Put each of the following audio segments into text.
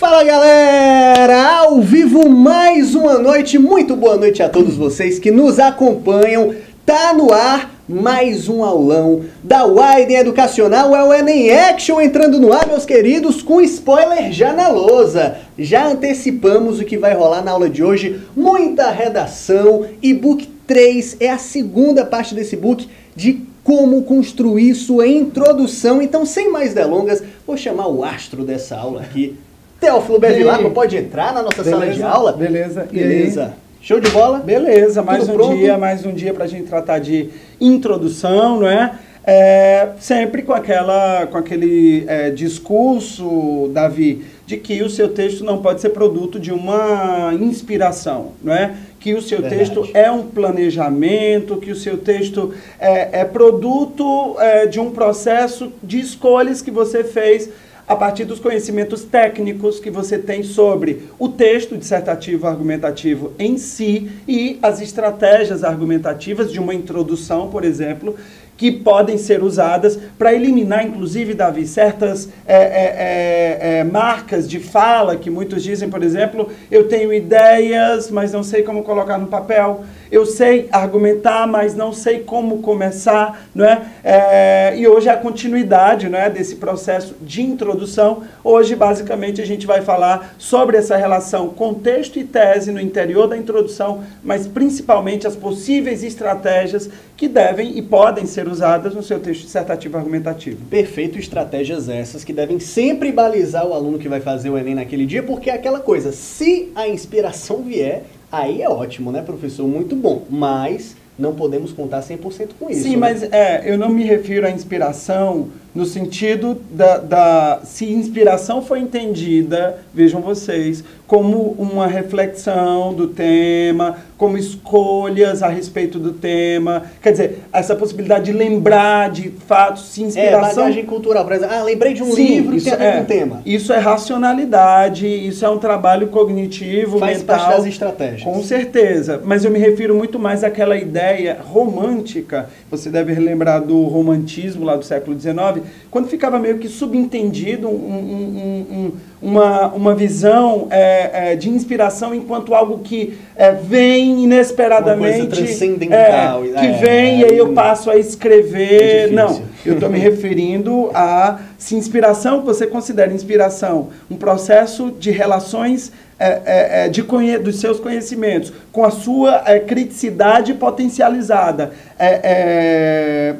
Fala galera, ao vivo mais uma noite, muito boa noite a todos vocês que nos acompanham. Tá no ar mais um aulão da Widen Educacional, é o Enem Action entrando no ar, meus queridos, com spoiler já na lousa. Já antecipamos o que vai rolar na aula de hoje, muita redação, e-book 3 é a segunda parte desse book de como construir sua introdução. Então, sem mais delongas, vou chamar o astro dessa aula aqui, Teófilo Bevilacqua pode entrar na nossa beleza, sala de aula? Beleza. Beleza. Show de bola? Beleza, mais Tudo um pronto? dia, mais um dia para a gente tratar de introdução, não é? é? sempre com, aquela, com aquele é, discurso, Davi, de que o seu texto não pode ser produto de uma inspiração, não é? Que o seu Verdade. texto é um planejamento, que o seu texto é, é produto é, de um processo de escolhas que você fez a partir dos conhecimentos técnicos que você tem sobre o texto dissertativo argumentativo em si e as estratégias argumentativas de uma introdução, por exemplo, que podem ser usadas para eliminar, inclusive, Davi, certas é, é, é, é, marcas de fala que muitos dizem, por exemplo, eu tenho ideias, mas não sei como colocar no papel. Eu sei argumentar, mas não sei como começar, não é? é e hoje é a continuidade, não é, desse processo de introdução. Hoje, basicamente, a gente vai falar sobre essa relação contexto e tese no interior da introdução, mas principalmente as possíveis estratégias que devem e podem ser usadas no seu texto dissertativo argumentativo. Perfeito, estratégias essas que devem sempre balizar o aluno que vai fazer o Enem naquele dia, porque é aquela coisa, se a inspiração vier, aí é ótimo, né, professor? Muito bom, mas não podemos contar 100% com isso. Sim, né? mas é, eu não me refiro à inspiração no sentido da, da, se inspiração foi entendida, vejam vocês, como uma reflexão do tema, como escolhas a respeito do tema, quer dizer, essa possibilidade de lembrar de fatos, se inspiração... É, bagagem cultural, por exemplo, ah, lembrei de um Sim, livro que tem a ver é, com o tema. Isso é racionalidade, isso é um trabalho cognitivo, Faz mental. parte das estratégias. Com certeza, mas eu me refiro muito mais àquela ideia romântica, você deve lembrar do romantismo lá do século XIX, quando ficava meio que subentendido um, um, um, uma, uma visão é, é, de inspiração enquanto algo que é, vem inesperadamente. Uma coisa transcendental. É, que é, vem e aí eu passo a escrever. Não, eu estou me referindo a se inspiração, você considera inspiração um processo de relações é, é, é, de conhe dos seus conhecimentos, com a sua é, criticidade potencializada, é,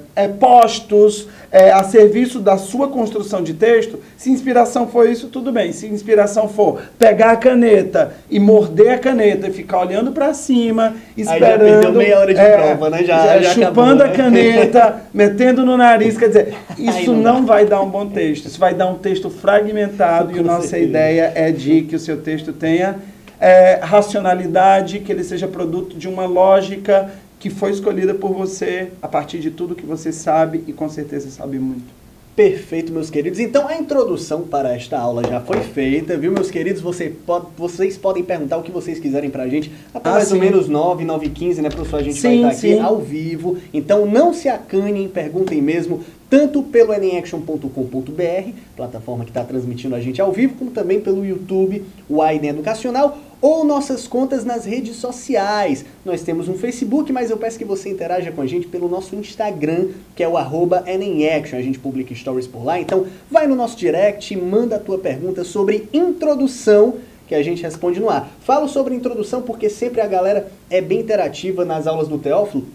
é, a serviço da sua construção de texto, se inspiração for isso, tudo bem. Se inspiração for pegar a caneta e morder a caneta e ficar olhando para cima, esperando. Aí já perdeu meia hora de prova, né? Já, já, já chupando acabou, né? a caneta, metendo no nariz. Quer dizer, isso não, não vai dar um bom texto. Isso vai dar um texto fragmentado e a nossa certeza. ideia é de que o seu texto tenha tenha é, racionalidade, que ele seja produto de uma lógica que foi escolhida por você a partir de tudo que você sabe e com certeza sabe muito. Perfeito, meus queridos. Então a introdução para esta aula já foi feita, viu, meus queridos? Você pode, vocês podem perguntar o que vocês quiserem para a gente até ah, mais sim. ou menos 9, 9 e 15, né, professor? A gente sim, vai estar aqui ao vivo. Então não se acanhem, perguntem mesmo tanto pelo eneaction.com.br, plataforma que está transmitindo a gente ao vivo, como também pelo YouTube, o Aiden Educacional, ou nossas contas nas redes sociais. Nós temos um Facebook, mas eu peço que você interaja com a gente pelo nosso Instagram, que é o arroba. A gente publica stories por lá, então vai no nosso direct e manda a tua pergunta sobre introdução que a gente responde no ar. Falo sobre introdução porque sempre a galera é bem interativa nas aulas do Teófilo,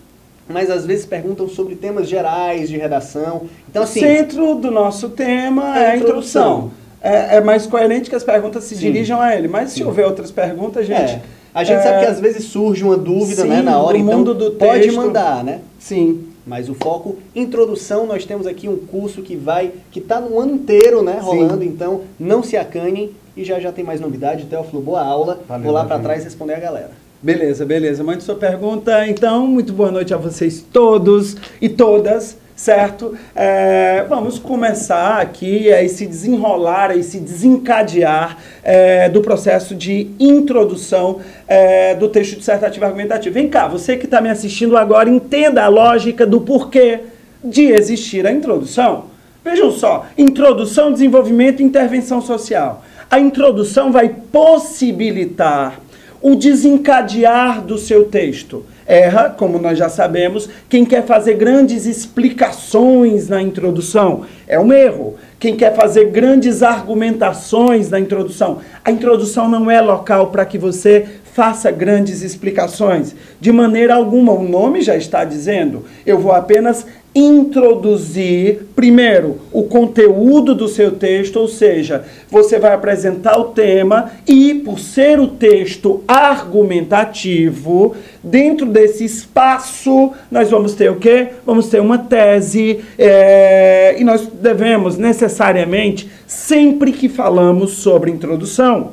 mas às vezes perguntam sobre temas gerais de redação. Então, assim, o centro do nosso tema é a introdução. É, é, mais coerente que as perguntas se Sim. dirijam a ele. Mas Sim. se houver outras perguntas, gente. É. A gente é... sabe que às vezes surge uma dúvida Sim, né, na hora, então do pode texto. mandar, né? Sim. Mas o foco, introdução, nós temos aqui um curso que vai, que está no ano inteiro, né, rolando, então não se acanhem e já já tem mais novidade. Teófilo, boa aula. Valeu, Vou lá para trás responder a galera. Beleza, beleza. Mande sua pergunta. Então, muito boa noite a vocês todos e todas, certo? É, vamos começar aqui a se desenrolar, a se desencadear é, do processo de introdução é, do texto dissertativo argumentativo. Vem cá, você que está me assistindo agora, entenda a lógica do porquê de existir a introdução. Vejam só, introdução, desenvolvimento e intervenção social. A introdução vai possibilitar o desencadear do seu texto. Erra, como nós já sabemos, quem quer fazer grandes explicações na introdução. É um erro. Quem quer fazer grandes argumentações na introdução. A introdução não é local para que você faça grandes explicações. De maneira alguma, o nome já está dizendo. Eu vou apenas introduzir, primeiro, o conteúdo do seu texto, ou seja, você vai apresentar o tema e, por ser o texto argumentativo, dentro desse espaço, nós vamos ter o quê? Vamos ter uma tese é, e nós devemos necessariamente, sempre que falamos sobre introdução,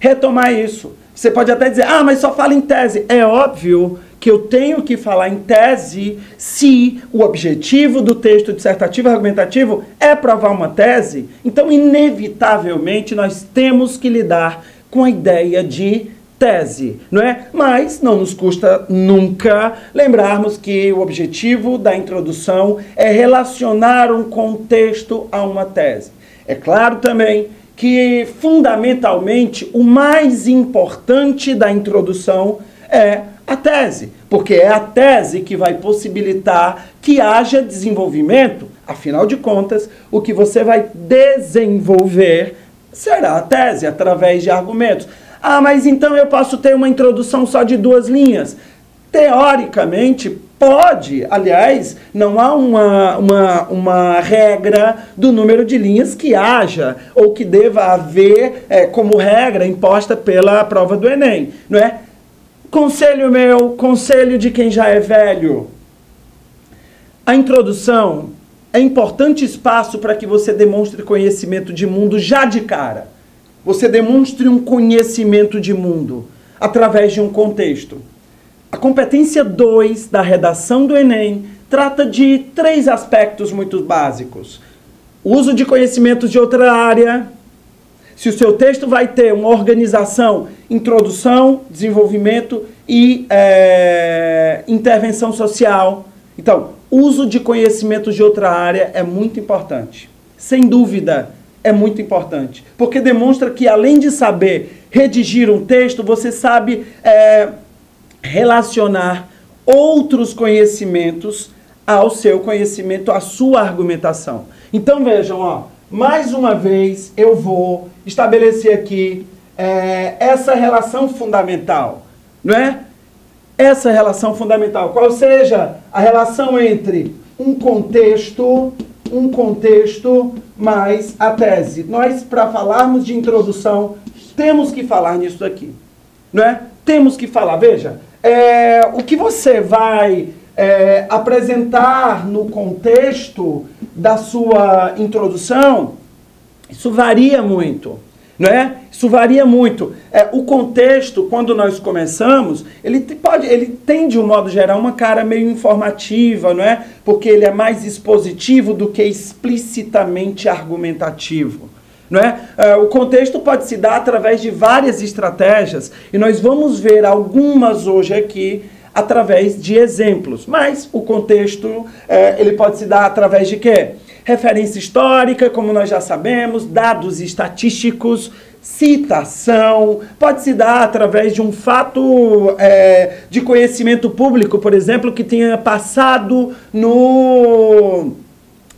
retomar isso. Você pode até dizer, ah, mas só fala em tese. É óbvio que eu tenho que falar em tese se o objetivo do texto dissertativo argumentativo é provar uma tese. Então, inevitavelmente, nós temos que lidar com a ideia de tese, não é? Mas não nos custa nunca lembrarmos que o objetivo da introdução é relacionar um contexto a uma tese. É claro também que fundamentalmente o mais importante da introdução é a tese, porque é a tese que vai possibilitar que haja desenvolvimento. Afinal de contas, o que você vai desenvolver será a tese através de argumentos. Ah, mas então eu posso ter uma introdução só de duas linhas? Teoricamente, pode. Aliás, não há uma, uma, uma regra do número de linhas que haja ou que deva haver é, como regra imposta pela prova do Enem. Não é? Conselho meu, conselho de quem já é velho. A introdução é importante espaço para que você demonstre conhecimento de mundo já de cara. Você demonstre um conhecimento de mundo através de um contexto. A competência 2 da redação do Enem trata de três aspectos muito básicos: uso de conhecimentos de outra área, se o seu texto vai ter uma organização, introdução, desenvolvimento e é, intervenção social. Então, uso de conhecimentos de outra área é muito importante. Sem dúvida, é muito importante. Porque demonstra que, além de saber redigir um texto, você sabe é, relacionar outros conhecimentos ao seu conhecimento, à sua argumentação. Então, vejam, ó. Mais uma vez, eu vou estabelecer aqui é, essa relação fundamental, não é? Essa relação fundamental, qual seja a relação entre um contexto, um contexto mais a tese. Nós, para falarmos de introdução, temos que falar nisso aqui, não é? Temos que falar. Veja, é, o que você vai é, apresentar no contexto da sua introdução, isso varia muito, não é? Isso varia muito. É, o contexto, quando nós começamos, ele pode, ele tem de um modo geral uma cara meio informativa, não é? Porque ele é mais expositivo do que explicitamente argumentativo. Não é? é? o contexto pode se dar através de várias estratégias e nós vamos ver algumas hoje aqui através de exemplos. Mas o contexto é, ele pode se dar através de quê? Referência histórica, como nós já sabemos, dados estatísticos, citação, pode se dar através de um fato é, de conhecimento público, por exemplo, que tenha passado no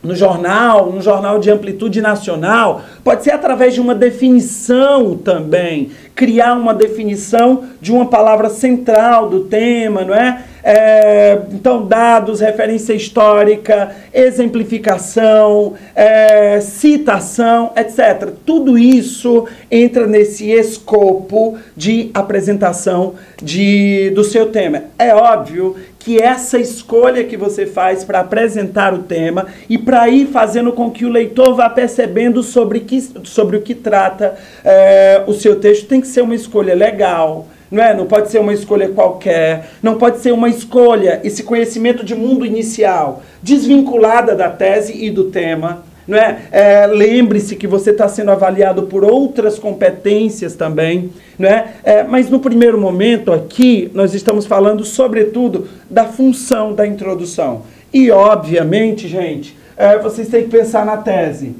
no jornal, no jornal de amplitude nacional, pode ser através de uma definição também, criar uma definição de uma palavra central do tema, não é? é então, dados, referência histórica, exemplificação, é, citação, etc. Tudo isso entra nesse escopo de apresentação de, do seu tema. É óbvio que essa escolha que você faz para apresentar o tema e para ir fazendo com que o leitor vá percebendo sobre, que, sobre o que trata é, o seu texto tem que ser uma escolha legal. Não, é? não pode ser uma escolha qualquer, não pode ser uma escolha, esse conhecimento de mundo inicial, desvinculada da tese e do tema. Não é? é Lembre-se que você está sendo avaliado por outras competências também. Não é? é? Mas no primeiro momento aqui, nós estamos falando sobretudo da função da introdução. E, obviamente, gente, é, vocês têm que pensar na tese.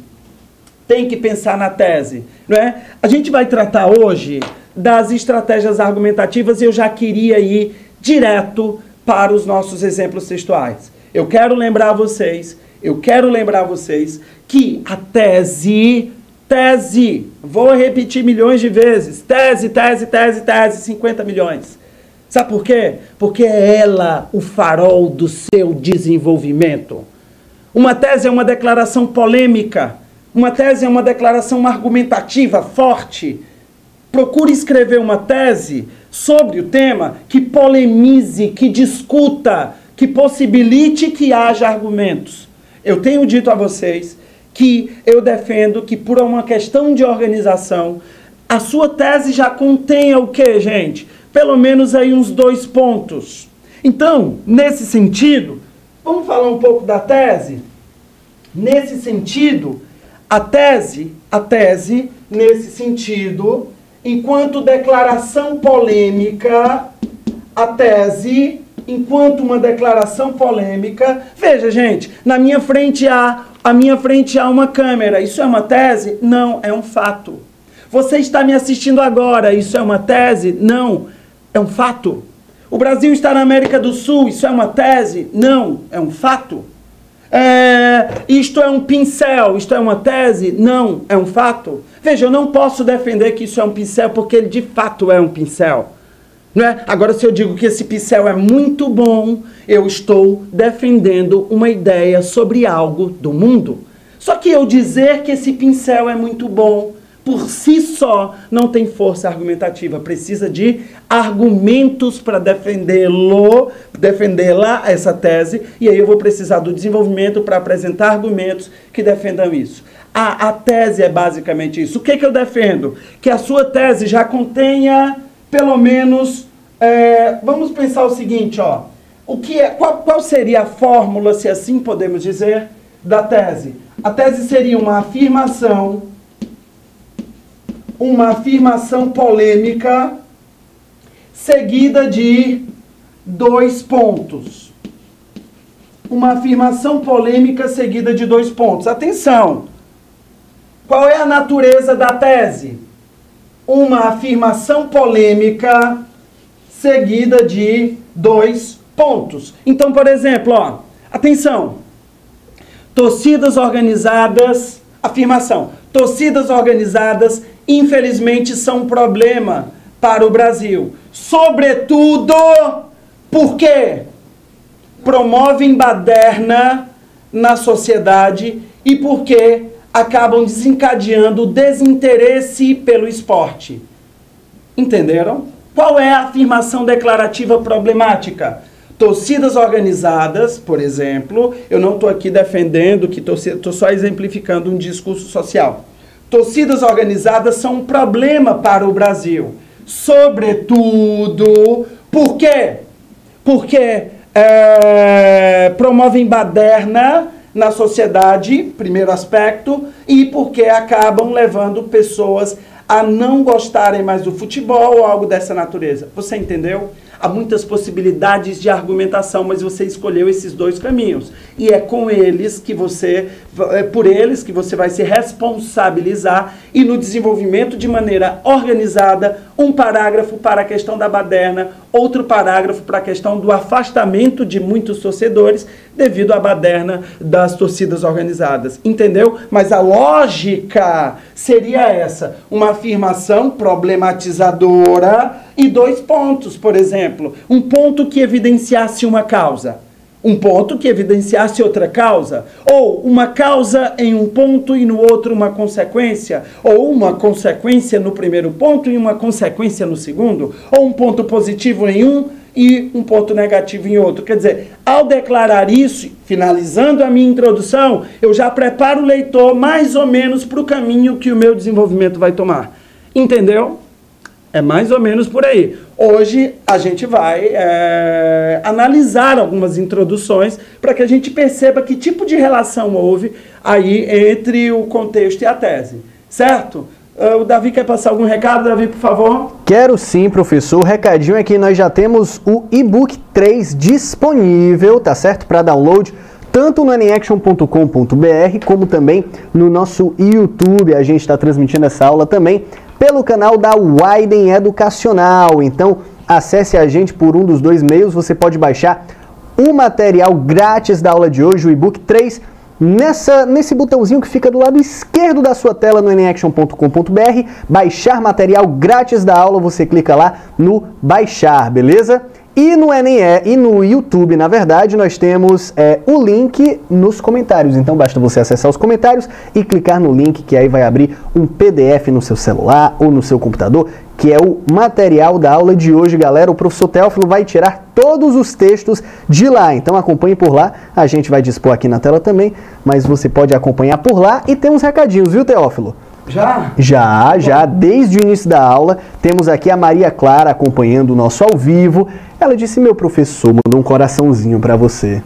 tem que pensar na tese, não é? A gente vai tratar hoje das estratégias argumentativas e eu já queria ir direto para os nossos exemplos textuais. Eu quero lembrar vocês, eu quero lembrar vocês que a tese, tese, vou repetir milhões de vezes, tese, tese, tese, tese, 50 milhões. Sabe por quê? Porque é ela o farol do seu desenvolvimento. Uma tese é uma declaração polêmica, uma tese é uma declaração argumentativa forte. Procure escrever uma tese sobre o tema que polemize, que discuta, que possibilite que haja argumentos. Eu tenho dito a vocês que eu defendo que por uma questão de organização, a sua tese já contenha o que, gente? Pelo menos aí uns dois pontos. Então, nesse sentido, vamos falar um pouco da tese? Nesse sentido, a tese, a tese, nesse sentido, enquanto declaração polêmica, a tese, enquanto uma declaração polêmica, veja, gente, na minha frente há, a minha frente há uma câmera. Isso é uma tese? Não, é um fato. Você está me assistindo agora, isso é uma tese? Não, é um fato. O Brasil está na América do Sul, isso é uma tese? Não, é um fato. É, isto é um pincel, isto é uma tese? Não, é um fato. Veja, eu não posso defender que isso é um pincel porque ele de fato é um pincel. Não é? Agora, se eu digo que esse pincel é muito bom, eu estou defendendo uma ideia sobre algo do mundo. Só que eu dizer que esse pincel é muito bom por si só não tem força argumentativa, precisa de argumentos para defendê-lo, defendê-la essa tese, e aí eu vou precisar do desenvolvimento para apresentar argumentos que defendam isso. A, a tese é basicamente isso. O que, que eu defendo? Que a sua tese já contenha pelo menos. É, vamos pensar o seguinte, ó. O que é, qual, qual seria a fórmula, se assim podemos dizer, da tese? A tese seria uma afirmação uma afirmação polêmica seguida de dois pontos. Uma afirmação polêmica seguida de dois pontos. Atenção! Qual é a natureza da tese? Uma afirmação polêmica seguida de dois pontos. Então, por exemplo, ó, atenção. Torcidas organizadas, afirmação. Torcidas organizadas infelizmente, são um problema para o Brasil. Sobretudo porque promovem baderna na sociedade e porque acabam desencadeando o desinteresse pelo esporte. Entenderam? Qual é a afirmação declarativa problemática? Torcidas organizadas, por exemplo, eu não estou aqui defendendo que estou só exemplificando um discurso social torcidas organizadas são um problema para o Brasil. Sobretudo, por quê? Porque é, promovem baderna na sociedade, primeiro aspecto, e porque acabam levando pessoas a não gostarem mais do futebol ou algo dessa natureza. Você entendeu? Há muitas possibilidades de argumentação, mas você escolheu esses dois caminhos. E é com eles que você, é por eles que você vai se responsabilizar e no desenvolvimento de maneira organizada, um parágrafo para a questão da baderna, outro parágrafo para a questão do afastamento de muitos torcedores devido à baderna das torcidas organizadas. Entendeu? Mas a lógica seria essa: uma afirmação problematizadora e dois pontos, por exemplo. Um ponto que evidenciasse uma causa. Um ponto que evidenciasse outra causa, ou uma causa em um ponto e no outro uma consequência, ou uma consequência no primeiro ponto e uma consequência no segundo, ou um ponto positivo em um e um ponto negativo em outro. Quer dizer, ao declarar isso, finalizando a minha introdução, eu já preparo o leitor mais ou menos para o caminho que o meu desenvolvimento vai tomar. Entendeu? É mais ou menos por aí. Hoje a gente vai é, analisar algumas introduções para que a gente perceba que tipo de relação houve aí entre o contexto e a tese. Certo? Uh, o Davi quer passar algum recado, Davi, por favor? Quero sim, professor. O recadinho é que nós já temos o e-book 3 disponível, tá certo? Para download tanto no naneaction.com.br como também no nosso YouTube. A gente está transmitindo essa aula também pelo canal da Widen Educacional. Então, acesse a gente por um dos dois meios. Você pode baixar o material grátis da aula de hoje, o e-book 3, nessa, nesse botãozinho que fica do lado esquerdo da sua tela no naneaction.com.br, baixar material grátis da aula, você clica lá no baixar, beleza? E no NE e no YouTube, na verdade, nós temos é, o link nos comentários. Então basta você acessar os comentários e clicar no link que aí vai abrir um PDF no seu celular ou no seu computador, que é o material da aula de hoje, galera. O professor Teófilo vai tirar todos os textos de lá. Então acompanhe por lá. A gente vai dispor aqui na tela também, mas você pode acompanhar por lá e tem uns recadinhos, viu, Teófilo? Já? Já, já, desde o início da aula. Temos aqui a Maria Clara acompanhando o nosso ao vivo. Ela disse: Meu professor mandou um coraçãozinho para você.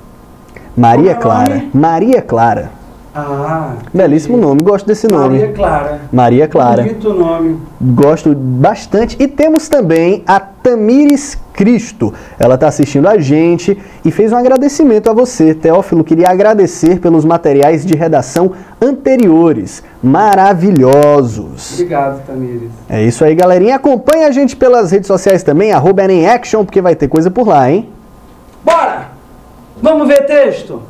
Maria Clara. Maria Clara. Ah. Belíssimo nome, gosto desse nome. Maria Clara. Maria Clara. Bonito nome. Gosto bastante. E temos também a Tamires Cristo. Ela está assistindo a gente e fez um agradecimento a você. Teófilo, queria agradecer pelos materiais de redação anteriores. Maravilhosos. Obrigado, Tamires. É isso aí, galerinha. Acompanhe a gente pelas redes sociais também, arroba Action, porque vai ter coisa por lá, hein? Bora! Vamos ver texto?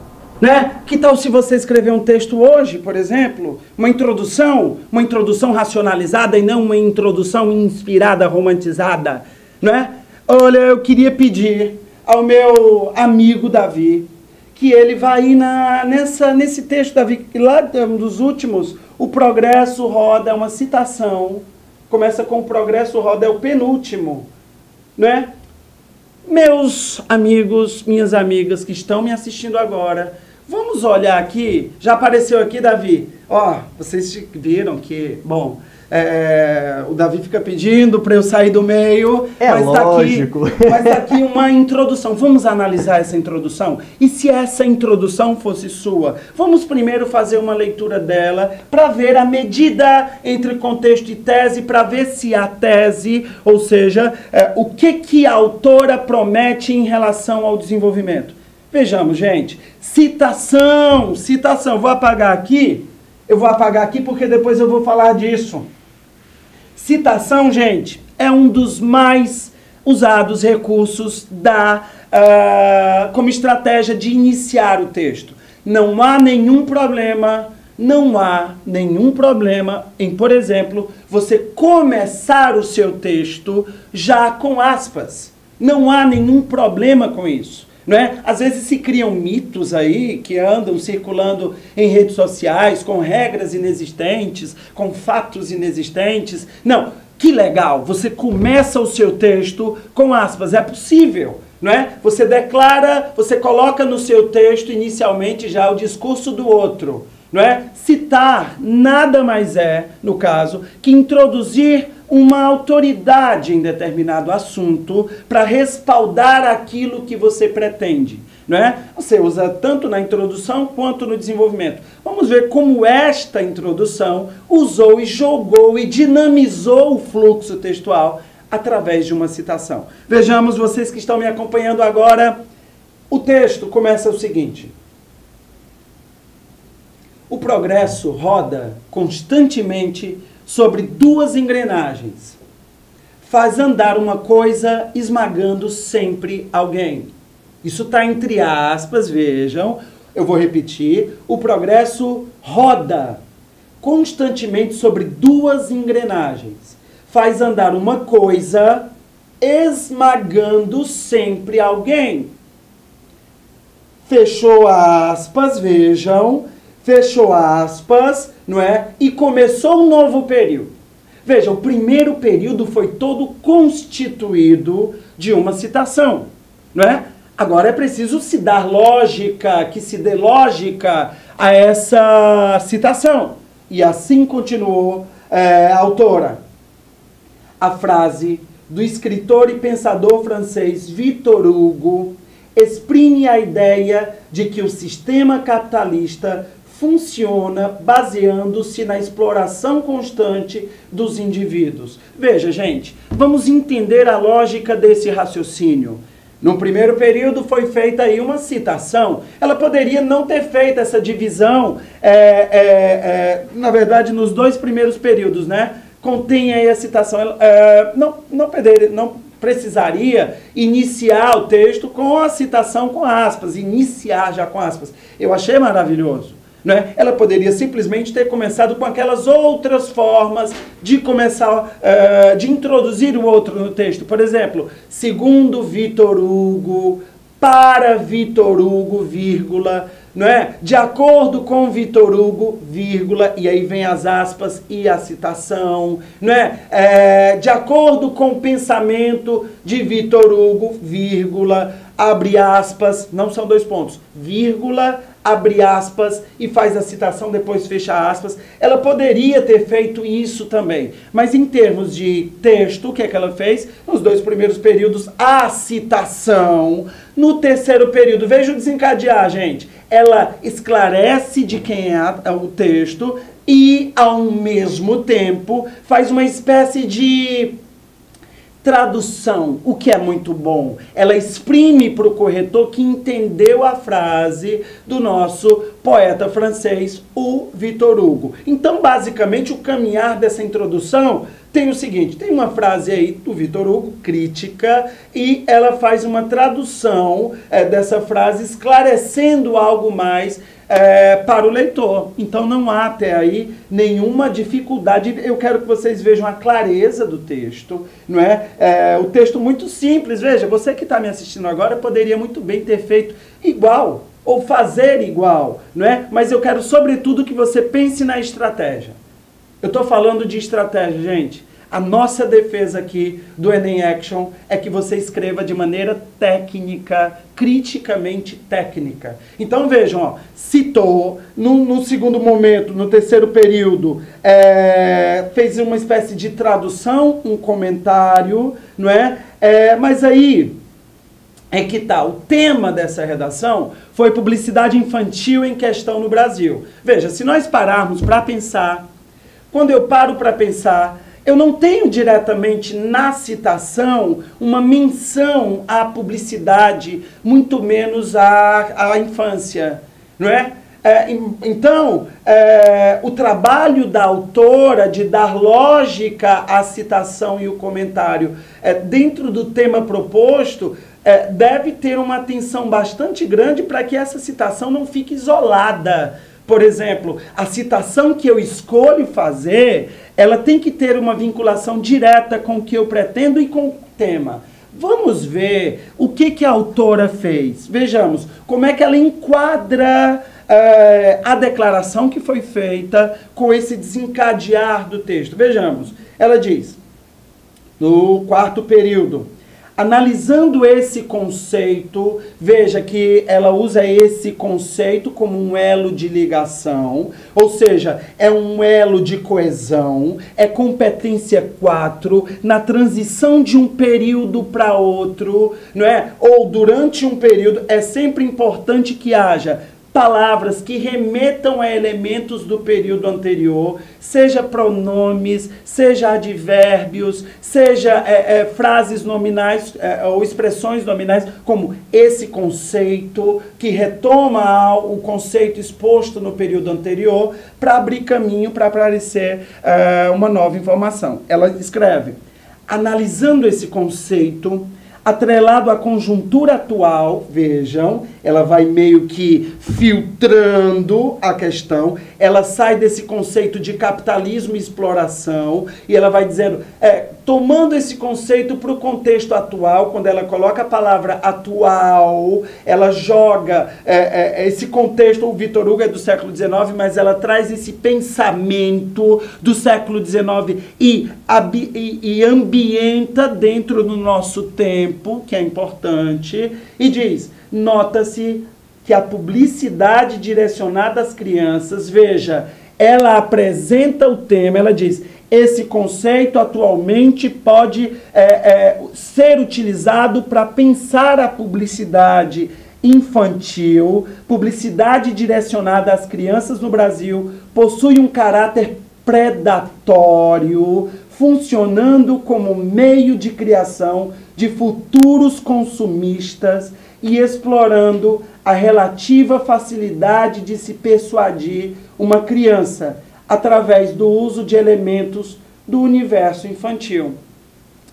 Né? Que tal se você escrever um texto hoje, por exemplo, uma introdução, uma introdução racionalizada e não uma introdução inspirada, romantizada, né? Olha, eu queria pedir ao meu amigo Davi que ele vá ir na, nessa, nesse texto, Davi, lá dos últimos, o progresso roda, uma citação, começa com o progresso roda, é o penúltimo, né? Meus amigos, minhas amigas que estão me assistindo agora, Vamos olhar aqui. Já apareceu aqui, Davi. Ó, vocês viram que, bom, é, o Davi fica pedindo para eu sair do meio. É mas lógico. Tá aqui, mas tá aqui uma introdução. Vamos analisar essa introdução? E se essa introdução fosse sua? Vamos primeiro fazer uma leitura dela para ver a medida entre contexto e tese, para ver se a tese, ou seja, é, o que, que a autora promete em relação ao desenvolvimento. Vejamos, gente. Citação, citação. Vou apagar aqui. Eu vou apagar aqui porque depois eu vou falar disso. Citação, gente, é um dos mais usados recursos da uh, como estratégia de iniciar o texto. Não há nenhum problema, não há nenhum problema em, por exemplo, você começar o seu texto já com aspas. Não há nenhum problema com isso. Não é? Às vezes se criam mitos aí que andam circulando em redes sociais com regras inexistentes, com fatos inexistentes. Não, que legal! Você começa o seu texto com aspas, é possível. Não é? Você declara, você coloca no seu texto inicialmente já o discurso do outro. Não é? Citar nada mais é, no caso, que introduzir uma autoridade em determinado assunto para respaldar aquilo que você pretende. Não é? Você usa tanto na introdução quanto no desenvolvimento. Vamos ver como esta introdução usou e jogou e dinamizou o fluxo textual através de uma citação. Vejamos, vocês que estão me acompanhando agora, o texto começa o seguinte: O progresso roda constantemente sobre duas engrenagens. Faz andar uma coisa esmagando sempre alguém. Isso está entre aspas, vejam. Eu vou repetir. O progresso roda constantemente sobre duas engrenagens. Faz andar uma coisa esmagando sempre alguém. Fechou aspas, vejam fechou aspas, não é? E começou um novo período. Veja, o primeiro período foi todo constituído de uma citação, não é? Agora é preciso se dar lógica, que se dê lógica a essa citação. E assim continuou é, a autora. A frase do escritor e pensador francês Victor Hugo exprime a ideia de que o sistema capitalista funciona baseando-se na exploração constante dos indivíduos. Veja, gente, vamos entender a lógica desse raciocínio. No primeiro período foi feita aí uma citação. Ela poderia não ter feito essa divisão, é, é, é, na verdade, nos dois primeiros períodos, né? Contém aí a citação. É, não, não, poderia, não precisaria iniciar o texto com a citação com aspas, iniciar já com aspas. Eu achei maravilhoso. Né? Ela poderia simplesmente ter começado com aquelas outras formas de começar, uh, de introduzir o outro no texto. Por exemplo, segundo Vitor Hugo, para Vitor Hugo, vírgula, não é? De acordo com Vitor Hugo, vírgula, e aí vem as aspas e a citação, não é? é de acordo com o pensamento de Vitor Hugo, vírgula, abre aspas, não são dois pontos, vírgula, abre aspas e faz a citação, depois fecha aspas. Ela poderia ter feito isso também. Mas em termos de texto, o que é que ela fez? Nos dois primeiros períodos, a citação. No terceiro período, veja o desencadear, gente. Ela esclarece de quem é o texto e, ao mesmo tempo, faz uma espécie de tradução, o que é muito bom. Ela exprime para o corretor que entendeu a frase do nosso poeta francês, o Victor Hugo. Então, basicamente, o caminhar dessa introdução tem o seguinte: tem uma frase aí do Victor Hugo, crítica, e ela faz uma tradução é, dessa frase, esclarecendo algo mais é, para o leitor. Então não há até aí nenhuma dificuldade. Eu quero que vocês vejam a clareza do texto, não é? é o texto muito simples. Veja, você que está me assistindo agora poderia muito bem ter feito igual ou fazer igual, não é? Mas eu quero sobretudo que você pense na estratégia. Eu estou falando de estratégia, gente. A nossa defesa aqui do Enem Action é que você escreva de maneira técnica, criticamente técnica. Então vejam, ó, citou no, no segundo momento, no terceiro período, é, fez uma espécie de tradução, um comentário, não é? é mas aí é que tá, o tema dessa redação foi publicidade infantil em questão no Brasil. Veja, se nós pararmos para pensar, quando eu paro para pensar eu não tenho diretamente na citação uma menção à publicidade, muito menos à, à infância, não é? é então, é, o trabalho da autora de dar lógica à citação e o comentário é, dentro do tema proposto é, deve ter uma atenção bastante grande para que essa citação não fique isolada por exemplo, a citação que eu escolho fazer, ela tem que ter uma vinculação direta com o que eu pretendo e com o tema. Vamos ver o que, que a autora fez. Vejamos como é que ela enquadra é, a declaração que foi feita com esse desencadear do texto. Vejamos. Ela diz, no quarto período, Analisando esse conceito, veja que ela usa esse conceito como um elo de ligação, ou seja, é um elo de coesão, é competência 4 na transição de um período para outro, não é? Ou durante um período, é sempre importante que haja palavras que remetam a elementos do período anterior, seja pronomes, seja advérbios, seja é, é, frases nominais é, ou expressões nominais, como esse conceito, que retoma o conceito exposto no período anterior, para abrir caminho para aparecer é, uma nova informação. Ela escreve: analisando esse conceito atrelado à conjuntura atual, vejam, ela vai meio que filtrando a questão, ela sai desse conceito de capitalismo e exploração e ela vai dizendo, é, tomando esse conceito para o contexto atual, quando ela coloca a palavra atual, ela joga é, é, esse contexto, o Vitor Hugo é do século XIX, mas ela traz esse pensamento do século XIX e, e, e ambienta dentro do nosso tempo, que é importante, e diz nota-se que a publicidade direcionada às crianças, veja, ela apresenta o tema, ela diz: esse conceito atualmente pode é, é, ser utilizado para pensar a publicidade infantil, publicidade direcionada às crianças no Brasil, possui um caráter predatório, funcionando como meio de criação de futuros consumistas e explorando a relativa facilidade de se persuadir uma criança através do uso de elementos do universo infantil.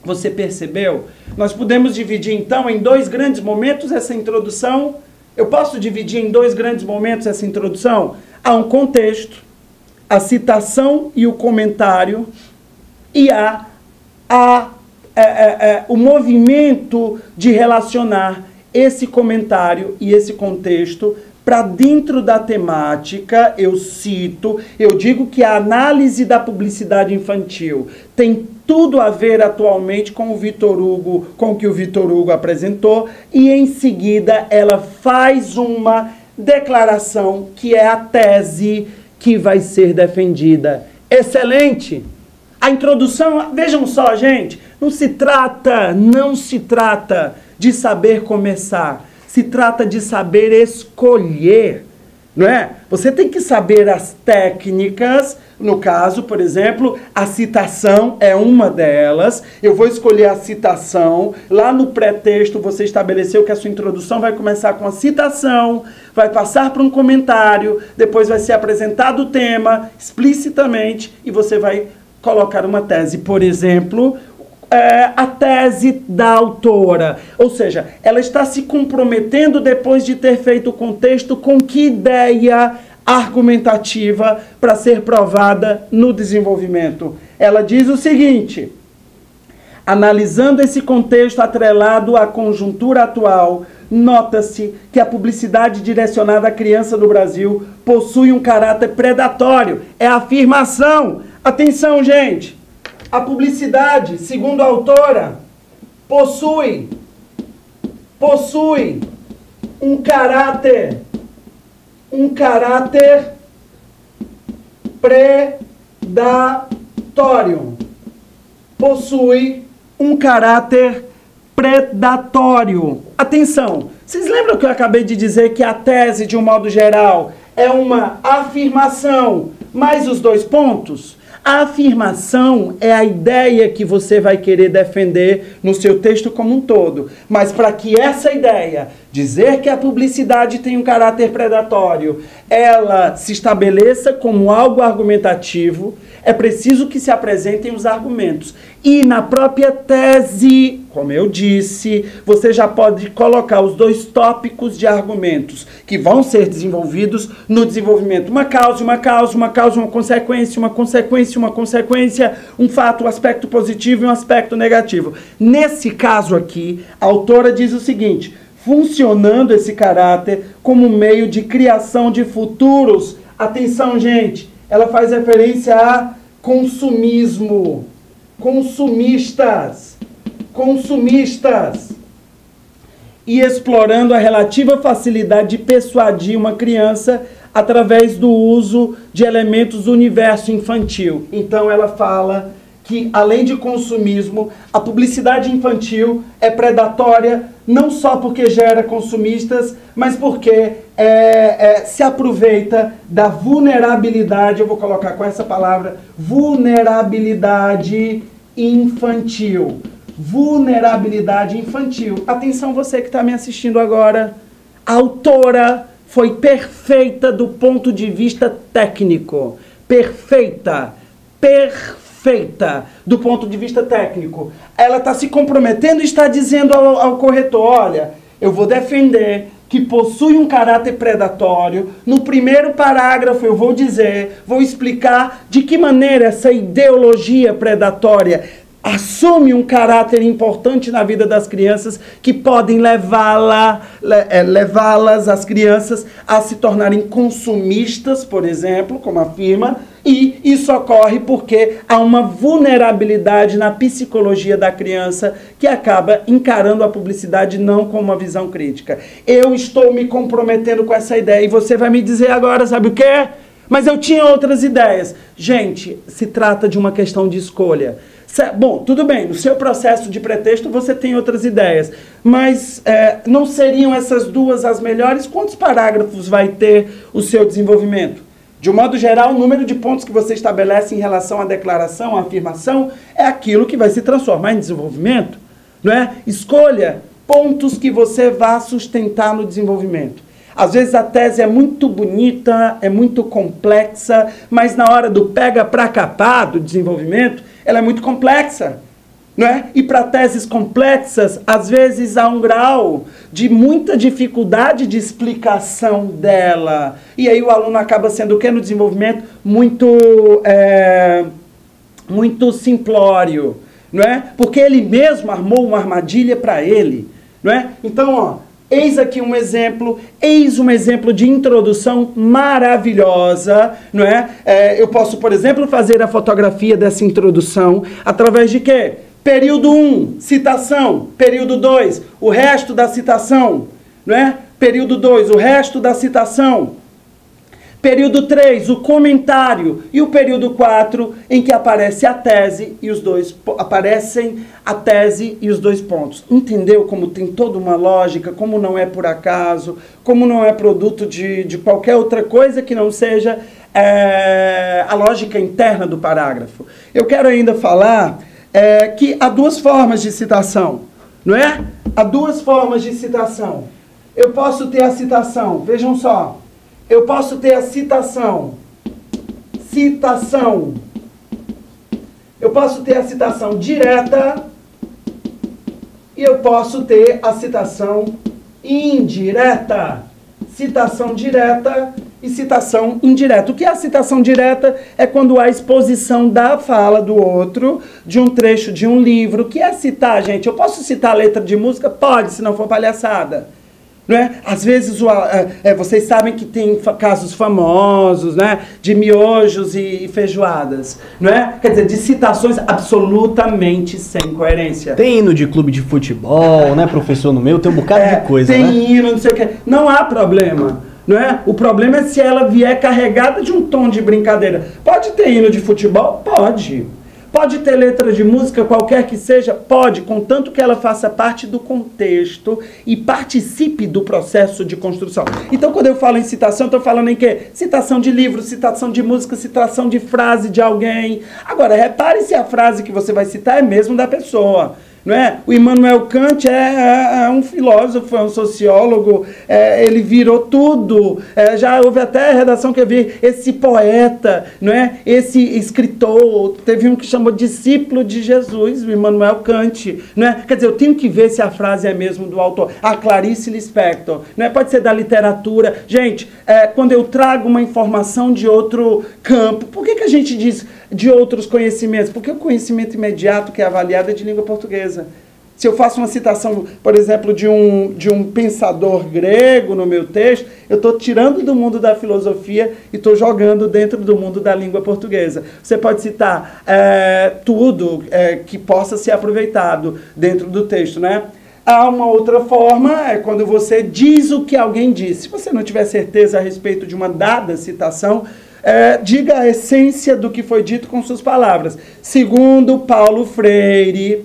Você percebeu? Nós podemos dividir então em dois grandes momentos essa introdução. Eu posso dividir em dois grandes momentos essa introdução? Há um contexto, a citação e o comentário, e há a, é, é, é, o movimento de relacionar esse comentário e esse contexto para dentro da temática, eu cito, eu digo que a análise da publicidade infantil tem tudo a ver atualmente com o Vitor Hugo, com o que o Vitor Hugo apresentou, e em seguida ela faz uma declaração que é a tese que vai ser defendida. Excelente! A introdução, vejam só, gente, não se trata, não se trata de saber começar se trata de saber escolher, não é? Você tem que saber as técnicas, no caso, por exemplo, a citação é uma delas. Eu vou escolher a citação. Lá no pré-texto você estabeleceu que a sua introdução vai começar com a citação, vai passar para um comentário, depois vai ser apresentado o tema explicitamente e você vai colocar uma tese. Por exemplo, é, a tese da autora. Ou seja, ela está se comprometendo depois de ter feito o contexto com que ideia argumentativa para ser provada no desenvolvimento. Ela diz o seguinte: analisando esse contexto atrelado à conjuntura atual, nota-se que a publicidade direcionada à criança do Brasil possui um caráter predatório. É afirmação. Atenção, gente. A publicidade, segundo a autora, possui possui um caráter um caráter predatório. Possui um caráter predatório. Atenção, vocês lembram que eu acabei de dizer que a tese, de um modo geral, é uma afirmação mais os dois pontos? A afirmação é a ideia que você vai querer defender no seu texto como um todo. Mas para que essa ideia, dizer que a publicidade tem um caráter predatório, ela se estabeleça como algo argumentativo, é preciso que se apresentem os argumentos. E na própria tese, como eu disse, você já pode colocar os dois tópicos de argumentos que vão ser desenvolvidos no desenvolvimento. Uma causa, uma causa, uma causa, uma consequência, uma consequência, uma consequência, um fato, um aspecto positivo e um aspecto negativo. Nesse caso aqui, a autora diz o seguinte: funcionando esse caráter como meio de criação de futuros. Atenção, gente ela faz referência a consumismo. Consumistas. Consumistas. E explorando a relativa facilidade de persuadir uma criança através do uso de elementos do universo infantil. Então ela fala que, além de consumismo, a publicidade infantil é predatória não só porque gera consumistas, mas porque é, é, se aproveita da vulnerabilidade, eu vou colocar com essa palavra, vulnerabilidade infantil. Vulnerabilidade infantil. Atenção, você que está me assistindo agora. A autora foi perfeita do ponto de vista técnico. Perfeita. Perfeita feita do ponto de vista técnico. Ela está se comprometendo e está dizendo ao, ao corretor: olha, eu vou defender que possui um caráter predatório. No primeiro parágrafo eu vou dizer, vou explicar de que maneira essa ideologia predatória assume um caráter importante na vida das crianças que podem levá-la, é, levá-las as crianças a se tornarem consumistas, por exemplo, como afirma, e isso ocorre porque há uma vulnerabilidade na psicologia da criança que acaba encarando a publicidade não com uma visão crítica. Eu estou me comprometendo com essa ideia e você vai me dizer agora, sabe o quê? Mas eu tinha outras ideias. Gente, se trata de uma questão de escolha. Bom, tudo bem, no seu processo de pretexto você tem outras ideias, mas é, não seriam essas duas as melhores? Quantos parágrafos vai ter o seu desenvolvimento? De um modo geral, o número de pontos que você estabelece em relação à declaração, à afirmação, é aquilo que vai se transformar em desenvolvimento. Não é? Escolha pontos que você vá sustentar no desenvolvimento. Às vezes a tese é muito bonita, é muito complexa, mas na hora do pega para capar do desenvolvimento, ela é muito complexa. Não é? E para teses complexas, às vezes há um grau de muita dificuldade de explicação dela. E aí o aluno acaba sendo o que no desenvolvimento? Muito, é, muito simplório. Não é? Porque ele mesmo armou uma armadilha para ele. Não é? Então, ó, Eis aqui um exemplo, eis um exemplo de introdução maravilhosa, não é? é? Eu posso, por exemplo, fazer a fotografia dessa introdução através de quê? Período 1, um, citação. Período 2, o resto da citação. Não é? Período 2, o resto da citação. Período 3, o comentário. E o período 4, em que aparece a tese e os dois aparecem a tese e os dois pontos. Entendeu como tem toda uma lógica, como não é por acaso, como não é produto de, de qualquer outra coisa que não seja é, a lógica interna do parágrafo. Eu quero ainda falar é, que há duas formas de citação, não é? Há duas formas de citação. Eu posso ter a citação, vejam só, eu posso ter a citação, citação, eu posso ter a citação direta e eu posso ter a citação indireta. Citação direta e citação indireta. O que é a citação direta? É quando há exposição da fala do outro, de um trecho de um livro. O que é citar, gente? Eu posso citar a letra de música? Pode, se não for palhaçada. Não é? Às vezes o, é, é, vocês sabem que tem casos famosos né? de miojos e, e, feijoadas, não é? Quer dizer, de citações absolutamente sem coerência. Tem hino de clube de futebol, né, professor, no meu, tem um bocado é, de coisa. Tem né? hino, não sei o que. Não há problema. Não é? O problema é se ela vier carregada de um tom de brincadeira. Pode ter hino de futebol? Pode. Pode ter letra de música, qualquer que seja? Pode, contanto que ela faça parte do contexto e participe do processo de construção. Então, quando eu falo em citação, estou falando em quê? Citação de livro, citação de música, citação de frase de alguém. Agora, repare se a frase que você vai citar é mesmo da pessoa. Não é? O Immanuel Kant é, é, é, um filósofo, é um sociólogo, é, ele virou tudo. É, já houve até a redação que eu vi esse poeta, não é? esse escritor, teve um que chamou discípulo de Jesus, o Immanuel Kant. Não é? Quer dizer, eu tenho que ver se a frase é mesmo do autor. A Clarice Lispector, não é? pode ser da literatura. Gente, é, quando eu trago uma informação de outro campo, por que, que a gente diz de outros conhecimentos? Porque o conhecimento imediato que é avaliado é de língua portuguesa. Se eu faço uma citação, por exemplo, de um, de um pensador grego no meu texto, eu estou tirando do mundo da filosofia e estou jogando dentro do mundo da língua portuguesa. Você pode citar é, tudo é, que possa ser aproveitado dentro do texto, né? Há uma outra forma, é quando você diz o que alguém disse. Se você não tiver certeza a respeito de uma dada citação, é, diga a essência do que foi dito com suas palavras. Segundo Paulo Freire,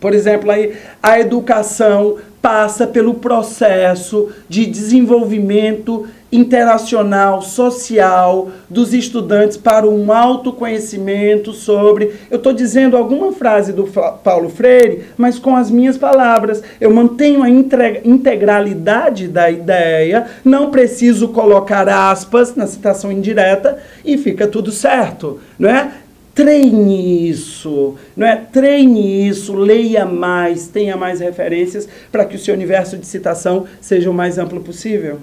por exemplo, aí, a educação passa pelo processo de desenvolvimento interacional, social dos estudantes para um autoconhecimento sobre. Eu estou dizendo alguma frase do Paulo Freire, mas com as minhas palavras. Eu mantenho a integralidade da ideia, não preciso colocar aspas na citação indireta e fica tudo certo, não é? Treine isso, não é? Treine isso, leia mais, tenha mais referências para que o seu universo de citação seja o mais amplo possível.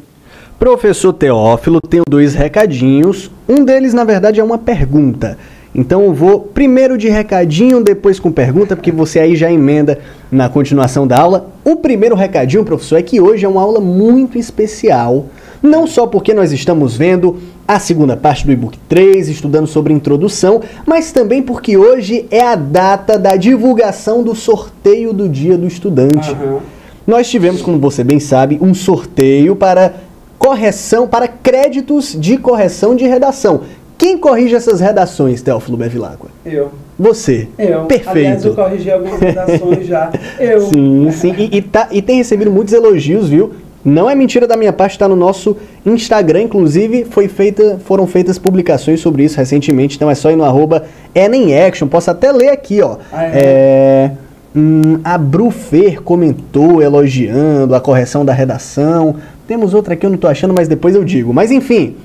Professor Teófilo, tenho dois recadinhos. Um deles, na verdade, é uma pergunta. Então eu vou primeiro de recadinho, depois com pergunta, porque você aí já emenda na continuação da aula. O primeiro recadinho, professor, é que hoje é uma aula muito especial. Não só porque nós estamos vendo a segunda parte do e-book 3, estudando sobre introdução, mas também porque hoje é a data da divulgação do sorteio do Dia do Estudante. Uhum. Nós tivemos, como você bem sabe, um sorteio para correção, para créditos de correção de redação. Quem corrige essas redações, Teófilo Bevilacqua? Eu. Você. Eu. Perfeito. Aliás, eu corrigi algumas redações já. Eu. Sim, sim. E, e, tá, e tem recebido muitos elogios, viu? Não é mentira da minha parte, está no nosso Instagram, inclusive foi feita, foram feitas publicações sobre isso recentemente, então é só ir no arroba Action, posso até ler aqui, ó. Ah, é. é hum, a Brufer comentou elogiando a correção da redação. Temos outra aqui, eu não estou achando, mas depois eu digo. Mas enfim,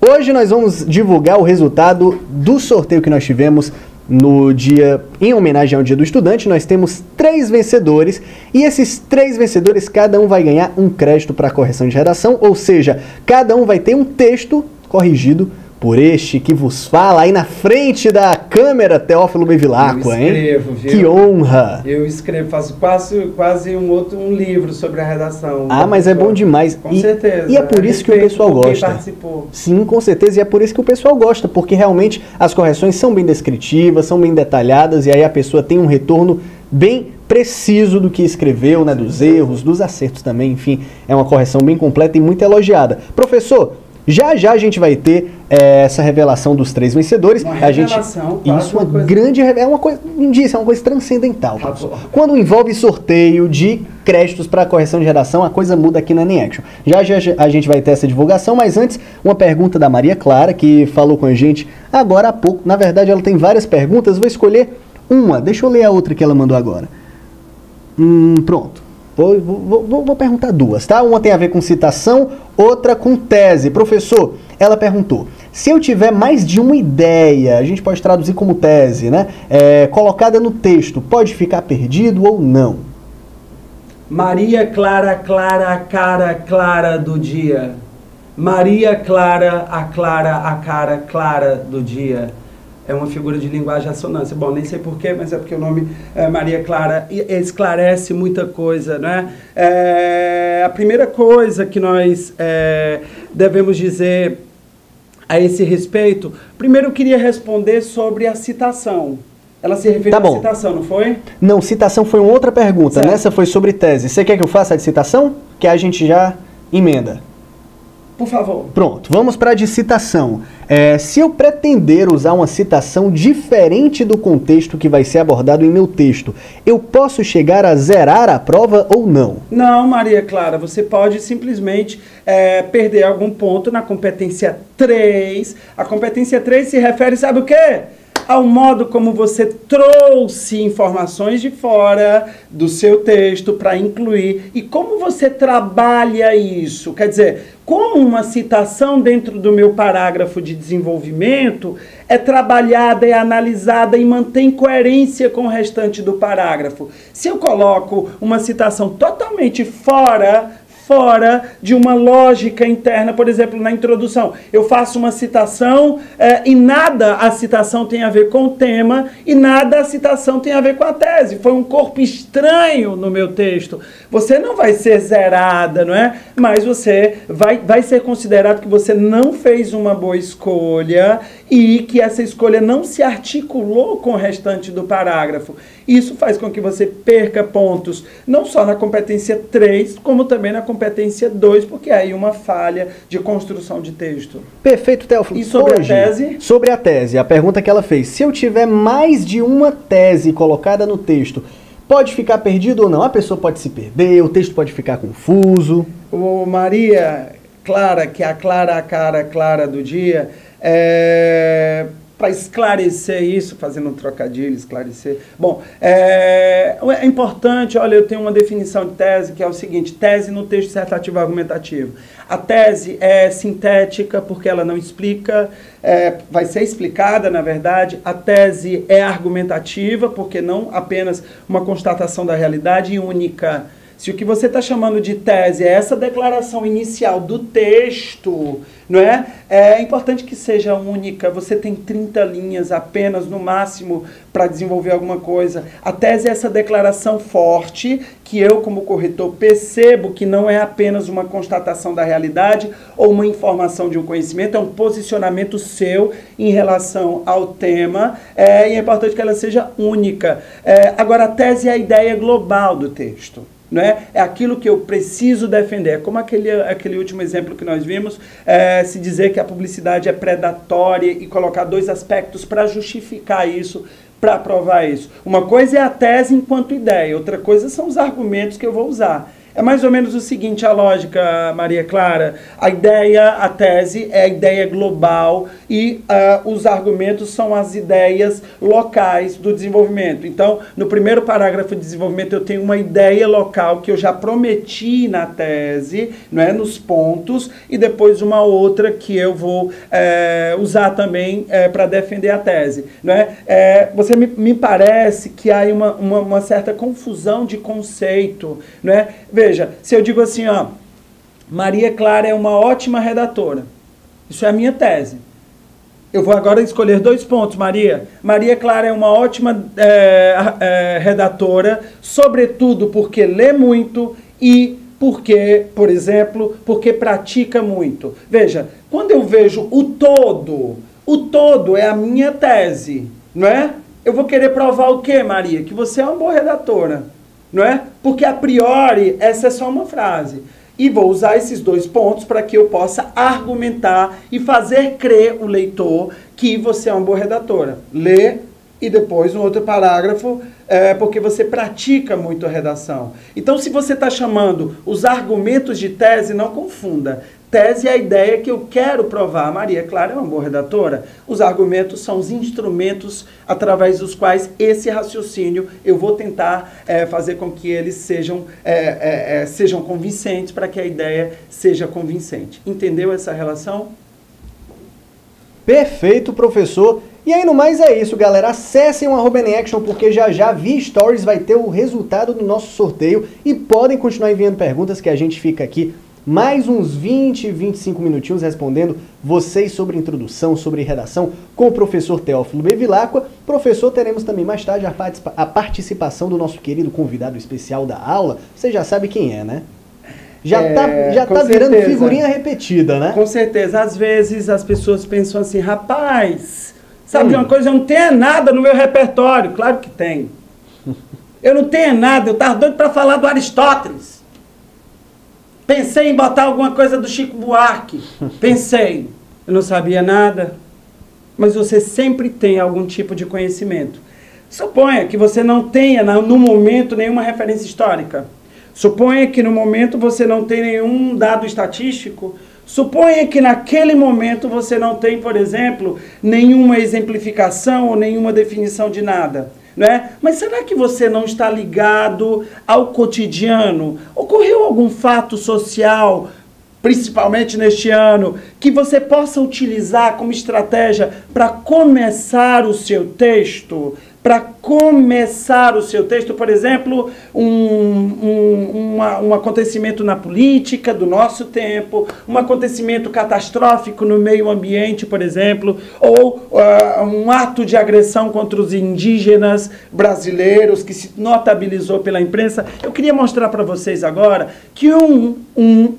hoje nós vamos divulgar o resultado do sorteio que nós tivemos no dia, em homenagem ao Dia do Estudante, nós temos três vencedores. E esses três vencedores, cada um vai ganhar um crédito para correção de redação, ou seja, cada um vai ter um texto corrigido por este que vos fala aí na frente da câmera, Teófilo Bevilacqua, hein? Escrevo, viu? Que honra! Eu escrevo, faço quase, quase um outro um livro sobre a redação. Ah, mas é bom demais. Com e, certeza. E é por isso que o pessoal gosta. Participou. Sim, com certeza. E é por isso que o pessoal gosta, porque realmente as correções são bem descritivas, são bem detalhadas, e aí a pessoa tem um retorno bem preciso do que escreveu, né, dos erros, dos acertos também, enfim, é uma correção bem completa e muito elogiada. Professor, já já a gente vai ter é, essa revelação dos três vencedores. Uma a gente isso uma, uma coisa... grande é uma coisa, indício, é uma coisa transcendental. Tá Quando envolve sorteio de créditos para correção de redação, a coisa muda aqui na Action. Já já a gente vai ter essa divulgação, mas antes uma pergunta da Maria Clara que falou com a gente agora há pouco. Na verdade, ela tem várias perguntas, vou escolher uma. Deixa eu ler a outra que ela mandou agora. Hum, pronto. Vou, vou, vou, perguntar duas, tá? Uma tem a ver com citação, outra com tese. Professor, ela perguntou: se eu tiver mais de uma ideia, a gente pode traduzir como tese, né? É, colocada no texto, pode ficar perdido ou não? Maria Clara, Clara, cara clara do dia. Maria Clara, a clara, a cara clara do dia é uma figura de linguagem assonância. Bom, nem sei porquê, mas é porque o nome é Maria Clara esclarece muita coisa, né? É, a primeira coisa que nós é, devemos dizer a esse respeito, primeiro eu queria responder sobre a citação. Ela se refere tá à citação, não foi? Não, citação foi uma outra pergunta. Certo. Nessa foi sobre tese. Você quer que eu faça a de citação? Que a gente já emenda. Por favor. Pronto, vamos para a de citação. É, se eu pretender usar uma citação diferente do contexto que vai ser abordado em meu texto, eu posso chegar a zerar a prova ou não? Não, Maria Clara, você pode simplesmente é, perder algum ponto na competência 3. A competência 3 se refere, sabe o quê? Ao modo como você trouxe informações de fora do seu texto para incluir e como você trabalha isso. Quer dizer, como uma citação dentro do meu parágrafo de desenvolvimento é trabalhada, é analisada e mantém coerência com o restante do parágrafo. Se eu coloco uma citação totalmente fora fora de uma lógica interna, por exemplo, na introdução. Eu faço uma citação é, e nada a citação tem a ver com o tema e nada a citação tem a ver com a tese. Foi um corpo estranho no meu texto. Você não vai ser zerada, não é? Mas você vai, vai ser considerado que você não fez uma boa escolha e que essa escolha não se articulou com o restante do parágrafo. Isso faz com que você perca pontos, não só na competência 3, como também na competência 2, porque é aí uma falha de construção de texto. Perfeito, Teófilo. E sobre Hoje, a tese? Sobre a tese, a pergunta que ela fez. Se eu tiver mais de uma tese colocada no texto, pode ficar perdido ou não? A pessoa pode se perder, o texto pode ficar confuso. Maria Clara, que é a clara a cara clara do dia, é para esclarecer isso, fazendo um trocadilho, esclarecer. Bom, é, é, importante, olha, eu tenho uma definição de tese que é o seguinte: tese no texto dissertativo argumentativo. A tese é sintética porque ela não explica, é, vai ser explicada, na verdade. A tese é argumentativa porque não apenas uma constatação da realidade única. Se o que você está chamando de tese é essa declaração inicial do texto, não é? É importante que seja única. Você tem 30 linhas apenas, no máximo, para desenvolver alguma coisa. A tese é essa declaração forte que eu, como corretor, percebo que não é apenas uma constatação da realidade ou uma informação de um conhecimento, é um posicionamento seu em relação ao tema. É, e é importante que ela seja única. É, agora, a tese é a ideia global do texto é? É aquilo que eu preciso defender. Como aquele, aquele último exemplo que nós vimos, é, se dizer que a publicidade é predatória e colocar dois aspectos para justificar isso, para provar isso. Uma coisa é a tese enquanto ideia, outra coisa são os argumentos que eu vou usar. É mais ou menos o seguinte a lógica, Maria Clara. A ideia, a tese é a ideia global e uh, os argumentos são as ideias locais do desenvolvimento. Então, no primeiro parágrafo de desenvolvimento eu tenho uma ideia local que eu já prometi na tese, não é, nos pontos, e depois uma outra que eu vou é, usar também é, para defender a tese, não é? é você me, me parece que há uma, uma, uma certa confusão de conceito, não é? Veja, se eu digo assim, ó, Maria Clara é uma ótima redatora. Isso é a minha tese. Eu vou agora escolher dois pontos, Maria. Maria Clara é uma ótima é, é, redatora, sobretudo porque lê muito e porque, por exemplo, porque pratica muito. Veja, quando eu vejo o todo, o todo é a minha tese, não é? Eu vou querer provar o quê, Maria? Que você é uma boa redatora não é? Porque a priori essa é só uma frase. E vou usar esses dois pontos para que eu possa argumentar e fazer crer o leitor que você é uma boa redatora. Lê e depois no outro parágrafo, é, porque você pratica muito a redação. Então, se você está chamando os argumentos de tese, não confunda. Tese é a ideia que eu quero provar. A Maria Clara é uma boa redatora. Os argumentos são os instrumentos através dos quais esse raciocínio eu vou tentar é, fazer com que eles sejam, é, é, sejam convincentes para que a ideia seja convincente. Entendeu essa relação? Perfeito, professor. E aí, no mais é isso, galera. Acessem o arroba Action porque já já Vi Stories vai ter o resultado do nosso sorteio e podem continuar enviando perguntas que a gente fica aqui mais uns 20, 25 minutinhos respondendo vocês sobre introdução, sobre redação com o professor Teófilo Bevilacqua. Professor, teremos também mais tarde a participação do nosso querido convidado especial da aula. Você já sabe quem é, né? Já é, tá, já tá virando figurinha repetida, né? Com certeza. Às vezes as pessoas pensam assim, rapaz, sabe hum. uma coisa? Eu não tenho nada no meu repertório. Claro que tem. Eu não tenho nada. Eu tava doido para falar do Aristóteles. Pensei em botar alguma coisa do Chico Buarque. Pensei. Eu não sabia nada. Mas você sempre tem algum tipo de conhecimento. Suponha que você não tenha, no momento, nenhuma referência histórica. Suponha que no momento você não tem nenhum dado estatístico. Suponha que naquele momento você não tem, por exemplo, nenhuma exemplificação ou nenhuma definição de nada. Né? Mas será que você não está ligado ao cotidiano? Ocorreu algum fato social, principalmente neste ano, que você possa utilizar como estratégia para começar o seu texto? Para começar o seu texto, por exemplo, um, um, uma, um acontecimento na política do nosso tempo, um acontecimento catastrófico no meio ambiente, por exemplo, ou uh, um ato de agressão contra os indígenas brasileiros que se notabilizou pela imprensa. Eu queria mostrar para vocês agora que um, um,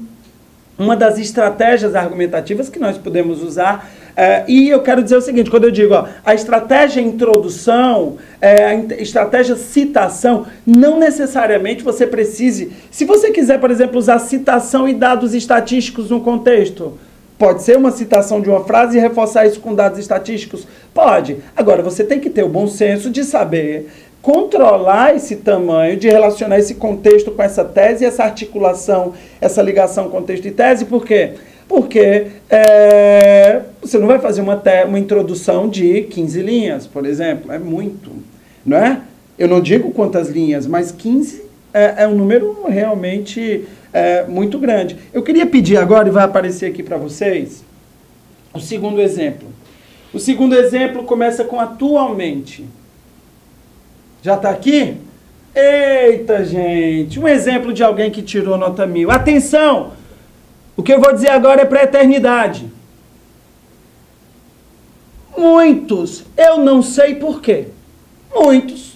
uma das estratégias argumentativas que nós podemos usar é, e eu quero dizer o seguinte, quando eu digo ó, a estratégia introdução, é, a estratégia citação, não necessariamente você precise. Se você quiser, por exemplo, usar citação e dados estatísticos no contexto, Pode ser uma citação de uma frase e reforçar isso com dados estatísticos? Pode. Agora, você tem que ter o bom senso de saber controlar esse tamanho, de relacionar esse contexto com essa tese, essa articulação, essa ligação contexto e tese, por quê? Porque é, você não vai fazer uma, uma introdução de 15 linhas, por exemplo. É muito, não é? Eu não digo quantas linhas, mas 15 é, é um número realmente é, muito grande. Eu queria pedir agora, e vai aparecer aqui para vocês, o segundo exemplo. O segundo exemplo começa com atualmente. Já está aqui? Eita, gente! Um exemplo de alguém que tirou nota mil. Atenção! O que eu vou dizer agora é para a eternidade. Muitos, eu não sei porquê, muitos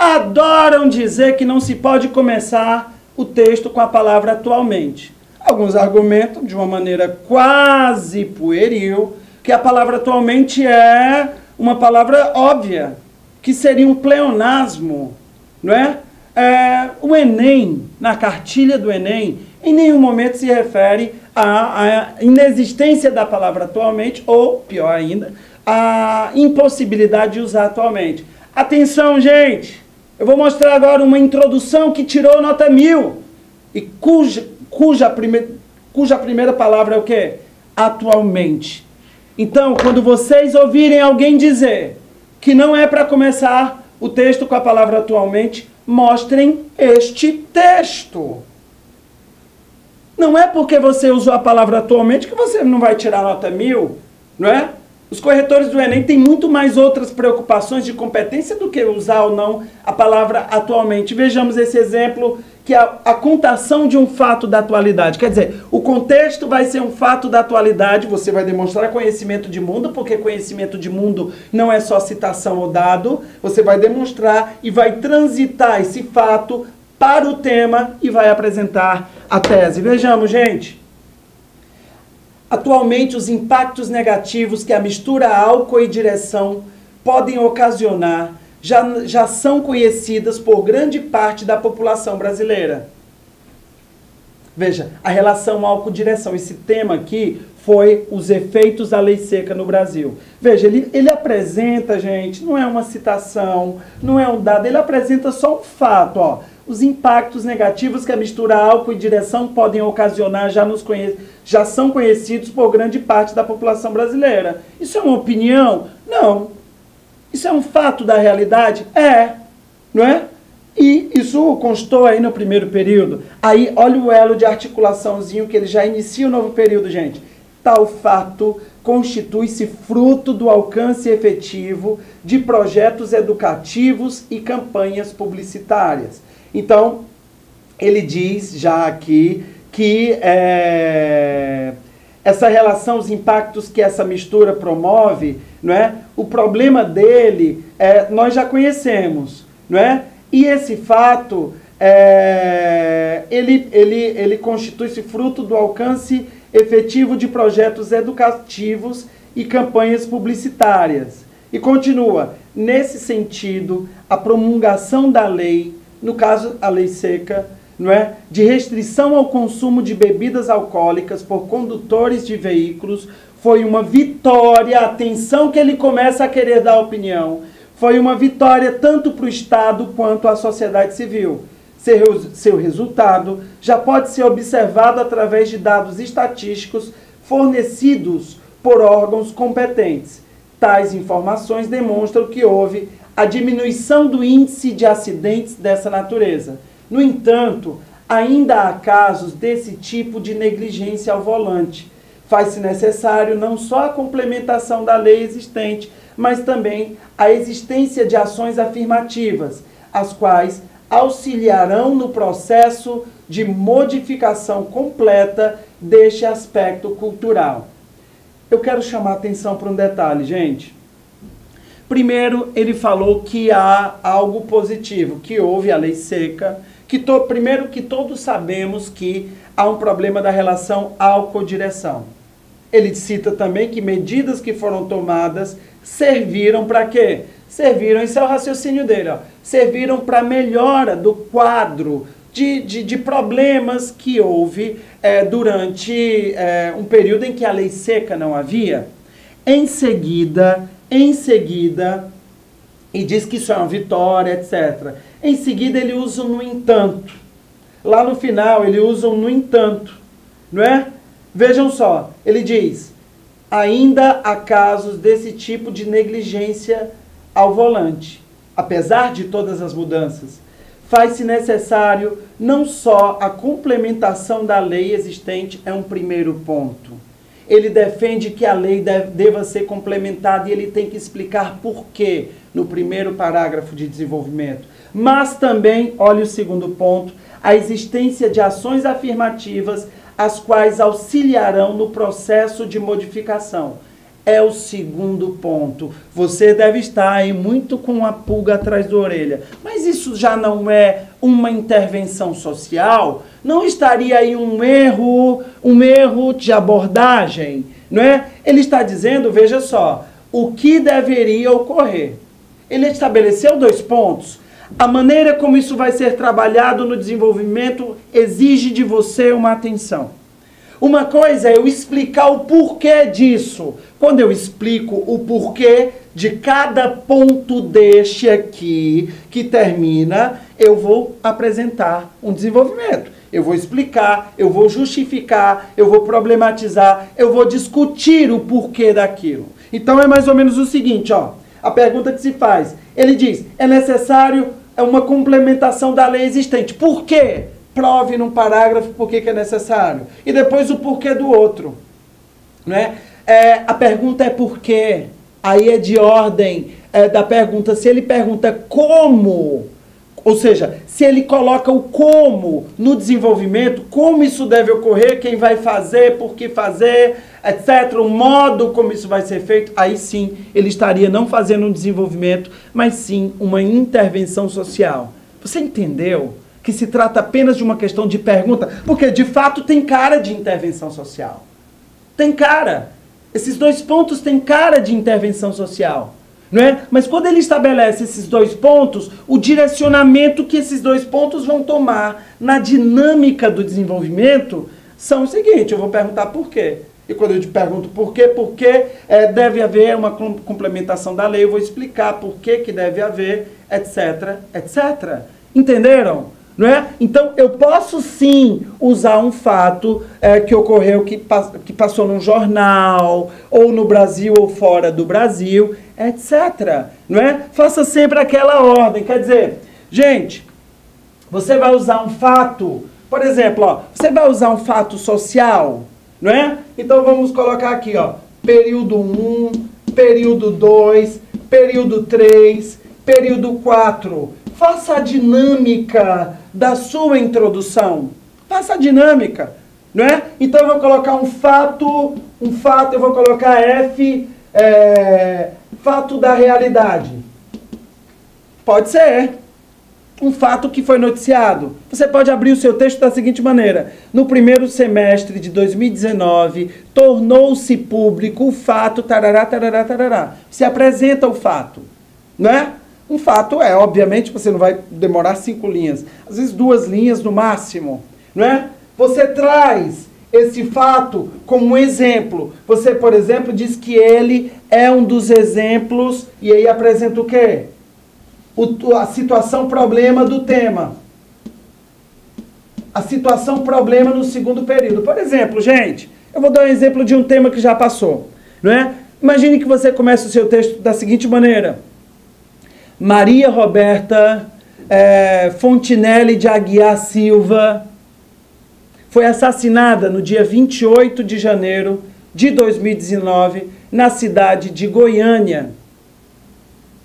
adoram dizer que não se pode começar o texto com a palavra atualmente. Alguns argumentam de uma maneira quase pueril que a palavra atualmente é uma palavra óbvia, que seria um pleonasmo, não é? É o Enem, na cartilha do Enem, em nenhum momento se refere à, à inexistência da palavra atualmente, ou, pior ainda, a impossibilidade de usar atualmente. Atenção, gente! Eu vou mostrar agora uma introdução que tirou nota mil. e cuja, cuja, prime, cuja primeira palavra é o quê? Atualmente. Então, quando vocês ouvirem alguém dizer que não é para começar o texto com a palavra atualmente, mostrem este texto. Não é porque você usou a palavra atualmente que você não vai tirar nota mil, não é? Os corretores do Enem têm muito mais outras preocupações de competência do que usar ou não a palavra atualmente. Vejamos esse exemplo, que a, a contação de um fato da atualidade. Quer dizer, o contexto vai ser um fato da atualidade, você vai demonstrar conhecimento de mundo, porque conhecimento de mundo não é só citação ou dado, você vai demonstrar e vai transitar esse fato para o tema e vai apresentar a tese. Vejamos, gente. Atualmente, os impactos negativos que a mistura álcool e direção podem ocasionar já, já são conhecidas por grande parte da população brasileira. Veja, a relação álcool-direção. Esse tema aqui foi os efeitos da lei seca no Brasil. Veja, ele, ele apresenta, gente, não é uma citação, não é um dado, ele apresenta só um fato, ó os impactos negativos que a mistura álcool e direção podem ocasionar já, nos conhe... já são conhecidos por grande parte da população brasileira. Isso é uma opinião? Não. Isso é um fato da realidade? É. Não é? E isso constou aí no primeiro período. Aí, olha o elo de articulaçãozinho que ele já inicia o novo período, gente. Tal fato constitui-se fruto do alcance efetivo de projetos educativos e campanhas publicitárias então, ele diz já aqui que é, essa relação, os impactos que essa mistura promove, não é? o problema dele é, nós já conhecemos. Não é? E esse fato, é, ele, ele, ele constitui-se fruto do alcance efetivo de projetos educativos e campanhas publicitárias. E continua, nesse sentido, a promulgação da lei no caso a lei seca, não é? De restrição ao consumo de bebidas alcoólicas por condutores de veículos foi uma vitória. Atenção que ele começa a querer dar opinião. Foi uma vitória tanto para o Estado quanto à sociedade civil. Seu, seu resultado já pode ser observado através de dados estatísticos fornecidos por órgãos competentes. Tais informações demonstram que houve a diminuição do índice de acidentes dessa natureza. No entanto, ainda há casos desse tipo de negligência ao volante. Faz-se necessário não só a complementação da lei existente, mas também a existência de ações afirmativas, as quais auxiliarão no processo de modificação completa deste aspecto cultural. Eu quero chamar atenção para um detalhe, gente. Primeiro, ele falou que há algo positivo, que houve a lei seca, que to, primeiro que todos sabemos que há um problema da relação álcool-direção. Ele cita também que medidas que foram tomadas serviram para quê? Serviram, esse é o raciocínio dele, ó, serviram para melhora do quadro de, de, de, problemas que houve é, durante é, um período em que a lei seca não havia. Em seguida, em seguida, e diz que isso é uma vitória, etc. Em seguida, ele usa no entanto. Lá no final, ele usa um no entanto. Não é? Vejam só, ele diz: ainda há casos desse tipo de negligência ao volante. Apesar de todas as mudanças, faz-se necessário não só a complementação da lei existente, é um primeiro ponto ele defende que a lei deve, deva ser complementada e ele tem que explicar por quê no primeiro parágrafo de desenvolvimento. Mas também, olha o segundo ponto, a existência de ações afirmativas as quais auxiliarão no processo de modificação. É o segundo ponto. Você deve estar aí muito com a pulga atrás da orelha. Mas isso já não é uma intervenção social? Não estaria aí um erro, um erro de abordagem, não é? Ele está dizendo, veja só, o que deveria ocorrer. Ele estabeleceu dois pontos. A maneira como isso vai ser trabalhado no desenvolvimento exige de você uma atenção. Uma coisa é eu explicar o porquê disso. Quando eu explico o porquê de cada ponto deste aqui que termina, eu vou apresentar um desenvolvimento. Eu vou explicar, eu vou justificar, eu vou problematizar, eu vou discutir o porquê daquilo. Então é mais ou menos o seguinte, ó. A pergunta que se faz, ele diz: é necessário uma complementação da lei existente. Por quê? Prove num parágrafo por que é necessário. E depois o porquê do outro. Né? É, a pergunta é por quê. Aí é de ordem é, da pergunta. Se ele pergunta como, ou seja, se ele coloca o como no desenvolvimento, como isso deve ocorrer, quem vai fazer, por que fazer, etc., o modo como isso vai ser feito, aí sim ele estaria não fazendo um desenvolvimento, mas sim uma intervenção social. Você entendeu que se trata apenas de uma questão de pergunta? Porque de fato tem cara de intervenção social. Tem cara. Esses dois pontos têm cara de intervenção social. É? Mas quando ele estabelece esses dois pontos, o direcionamento que esses dois pontos vão tomar na dinâmica do desenvolvimento são o seguinte: eu vou perguntar por quê. E quando eu te pergunto por quê, por quê, é, deve haver uma complementação da lei, eu vou explicar por que, que deve haver, etc, etc. Entenderam? Não é? Então, eu posso sim usar um fato é, que ocorreu, que, que passou num jornal, ou no Brasil ou fora do Brasil, etc. Não é? Faça sempre aquela ordem. Quer dizer, gente, você vai usar um fato, por exemplo, ó, você vai usar um fato social, não é? Então vamos colocar aqui, ó, período 1, período 2, período 3, período 4. Faça a dinâmica da sua introdução. Faça a dinâmica, não é? Então eu vou colocar um fato, um fato, eu vou colocar F, é, fato da realidade. Pode ser um fato que foi noticiado. Você pode abrir o seu texto da seguinte maneira: No primeiro semestre de 2019, tornou-se público o fato tarará, tarará, tarará. Se apresenta o fato, não é? Um fato é, obviamente, você não vai demorar cinco linhas, às vezes duas linhas no máximo, não é? Você traz esse fato como um exemplo. Você, por exemplo, diz que ele é um dos exemplos e aí apresenta o quê? o, a situação problema do tema. A situação problema no segundo período. Por exemplo, gente, eu vou dar um exemplo de um tema que já passou. Não é? Imagine que você comece o seu texto da seguinte maneira: Maria Roberta é, Fontinelli de Aguiar Silva foi assassinada no dia 28 de janeiro de 2019 na cidade de Goiânia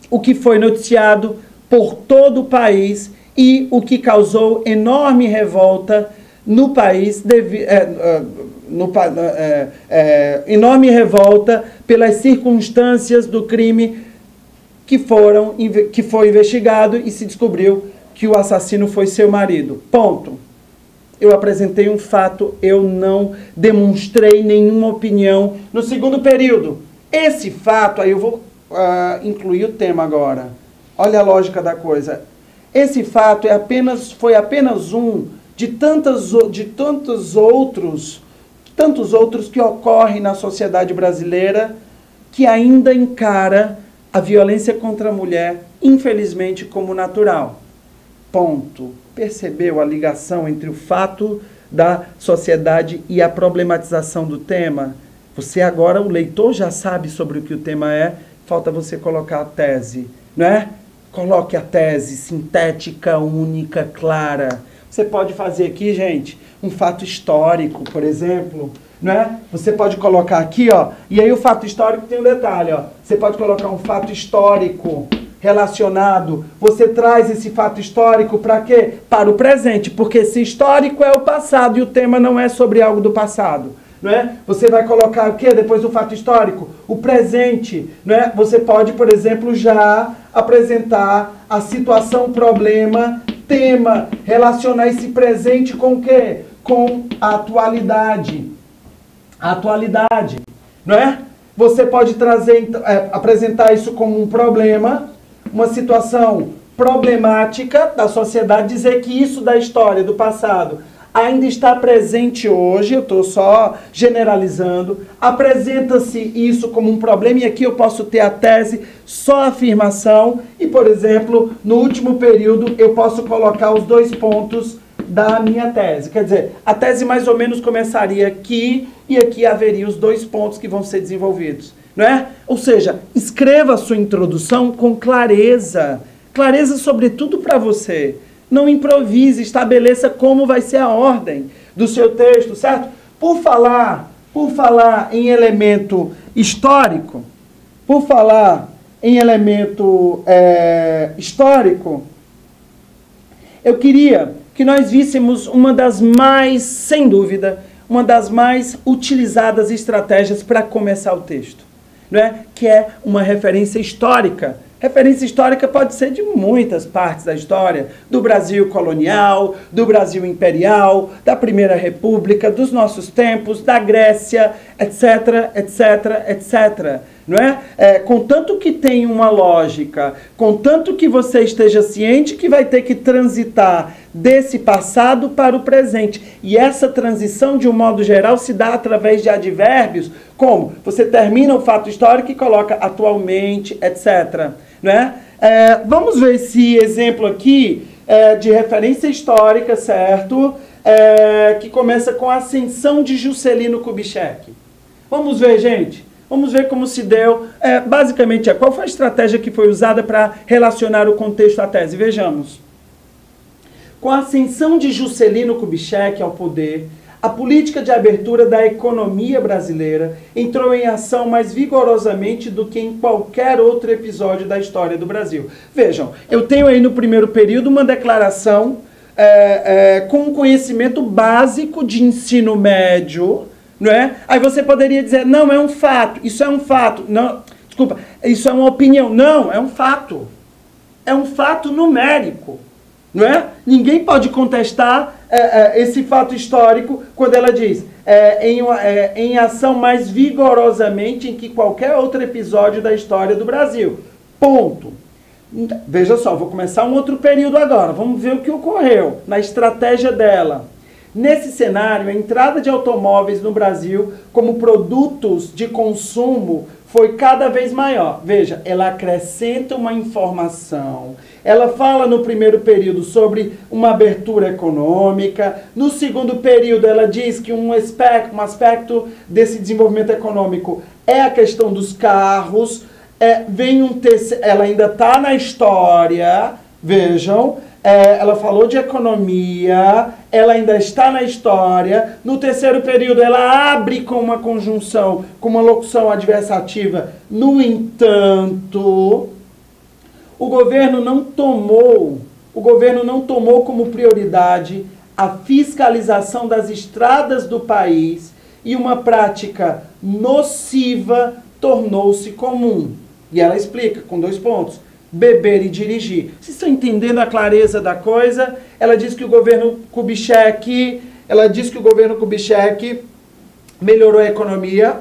o que foi noticiado por todo o país e o que causou enorme revolta no país, devi, é, é é, enorme revolta pelas circunstâncias do crime que, foram, que foi investigado e se descobriu que o assassino foi seu marido. Ponto. Eu apresentei um fato, eu não demonstrei nenhuma opinião no segundo período. Esse fato, aí eu vou uh, incluir o tema agora. Olha a lógica da coisa. Esse fato é apenas, foi apenas um de, tantas, de tantos outros, tantos outros que ocorrem na sociedade brasileira que ainda encara a violência contra a mulher, infelizmente, como natural. Ponto. Percebeu a ligação entre o fato da sociedade e a problematização do tema? Você agora, o leitor já sabe sobre o que o tema é falta você colocar a tese, né? Coloque a tese sintética, única, clara. Você pode fazer aqui, gente, um fato histórico, por exemplo, né? Você pode colocar aqui, ó, e aí o fato histórico tem um detalhe, ó. Você pode colocar um fato histórico relacionado. Você traz esse fato histórico para quê? Para o presente, porque se histórico é o passado e o tema não é sobre algo do passado não é? Você vai colocar o que depois do fato histórico? O presente, não é? Você pode, por exemplo, já apresentar a situação, problema, tema, relacionar esse presente com o quê? Com a atualidade. A atualidade, não é? Você pode trazer, é, apresentar isso como um problema, uma situação problemática da sociedade, dizer que isso da história, do passado, ainda está presente hoje, eu estou só generalizando, apresenta-se isso como um problema, e aqui eu posso ter a tese só afirmação, e por exemplo, no último período eu posso colocar os dois pontos da minha tese. Quer dizer, a tese mais ou menos começaria aqui e aqui haveria os dois pontos que vão ser desenvolvidos. Não é? Ou seja, escreva a sua introdução com clareza. Clareza, sobretudo, para você. Não improvise, estabeleça como vai ser a ordem do seu texto, certo? Por falar, por falar em elemento histórico, por falar em elemento é, histórico, eu queria que nós víssemos uma das mais, sem dúvida, uma das mais utilizadas estratégias para começar o texto, é? que é uma referência histórica. Referência histórica pode ser de muitas partes da história, do Brasil colonial, do Brasil imperial, da Primeira República, dos nossos tempos, da Grécia, etc, etc, etc não é? é? Contanto que tem uma lógica, contanto que você esteja ciente que vai ter que transitar desse passado para o presente. E essa transição, de um modo geral, se dá através de advérbios, como você termina o fato histórico e coloca atualmente, etc. Não é? é vamos ver esse exemplo aqui é, de referência histórica, certo? É, que começa com a ascensão de Juscelino Kubitschek. Vamos ver, gente. Vamos ver como se deu. É, basicamente, é, qual foi a estratégia que foi usada para relacionar o contexto à tese? Vejamos. Com a ascensão de Juscelino Kubitschek ao poder, a política de abertura da economia brasileira entrou em ação mais vigorosamente do que em qualquer outro episódio da história do Brasil. Vejam, eu tenho aí no primeiro período uma declaração é, é, com um conhecimento básico de ensino médio não é? Aí você poderia dizer, não, é um fato, isso é um fato. Não, desculpa, isso é uma opinião. Não, é um fato. É um fato numérico. Não é? Ninguém pode contestar é, é, esse fato histórico quando ela diz é, em, é, em ação mais vigorosamente em que qualquer outro episódio da história do Brasil. Ponto. Veja só, vou começar um outro período agora. Vamos ver o que ocorreu na estratégia dela. Nesse cenário, a entrada de automóveis no Brasil como produtos de consumo foi cada vez maior. Veja, ela acrescenta uma informação. Ela fala no primeiro período sobre uma abertura econômica. No segundo período, ela diz que um aspecto, um aspecto desse desenvolvimento econômico é a questão dos carros. É, vem um terceiro, ela ainda está na história, vejam, é, ela falou de economia, ela ainda está na história. No terceiro período, ela abre com uma conjunção, com uma locução adversativa. No entanto, o governo não tomou, o governo não tomou como prioridade a fiscalização das estradas do país e uma prática nociva tornou-se comum. E ela explica com dois pontos beber e dirigir. Vocês estão entendendo a clareza da coisa? Ela diz que o governo Kubitschek, ela diz que o governo Kubitschek melhorou a economia.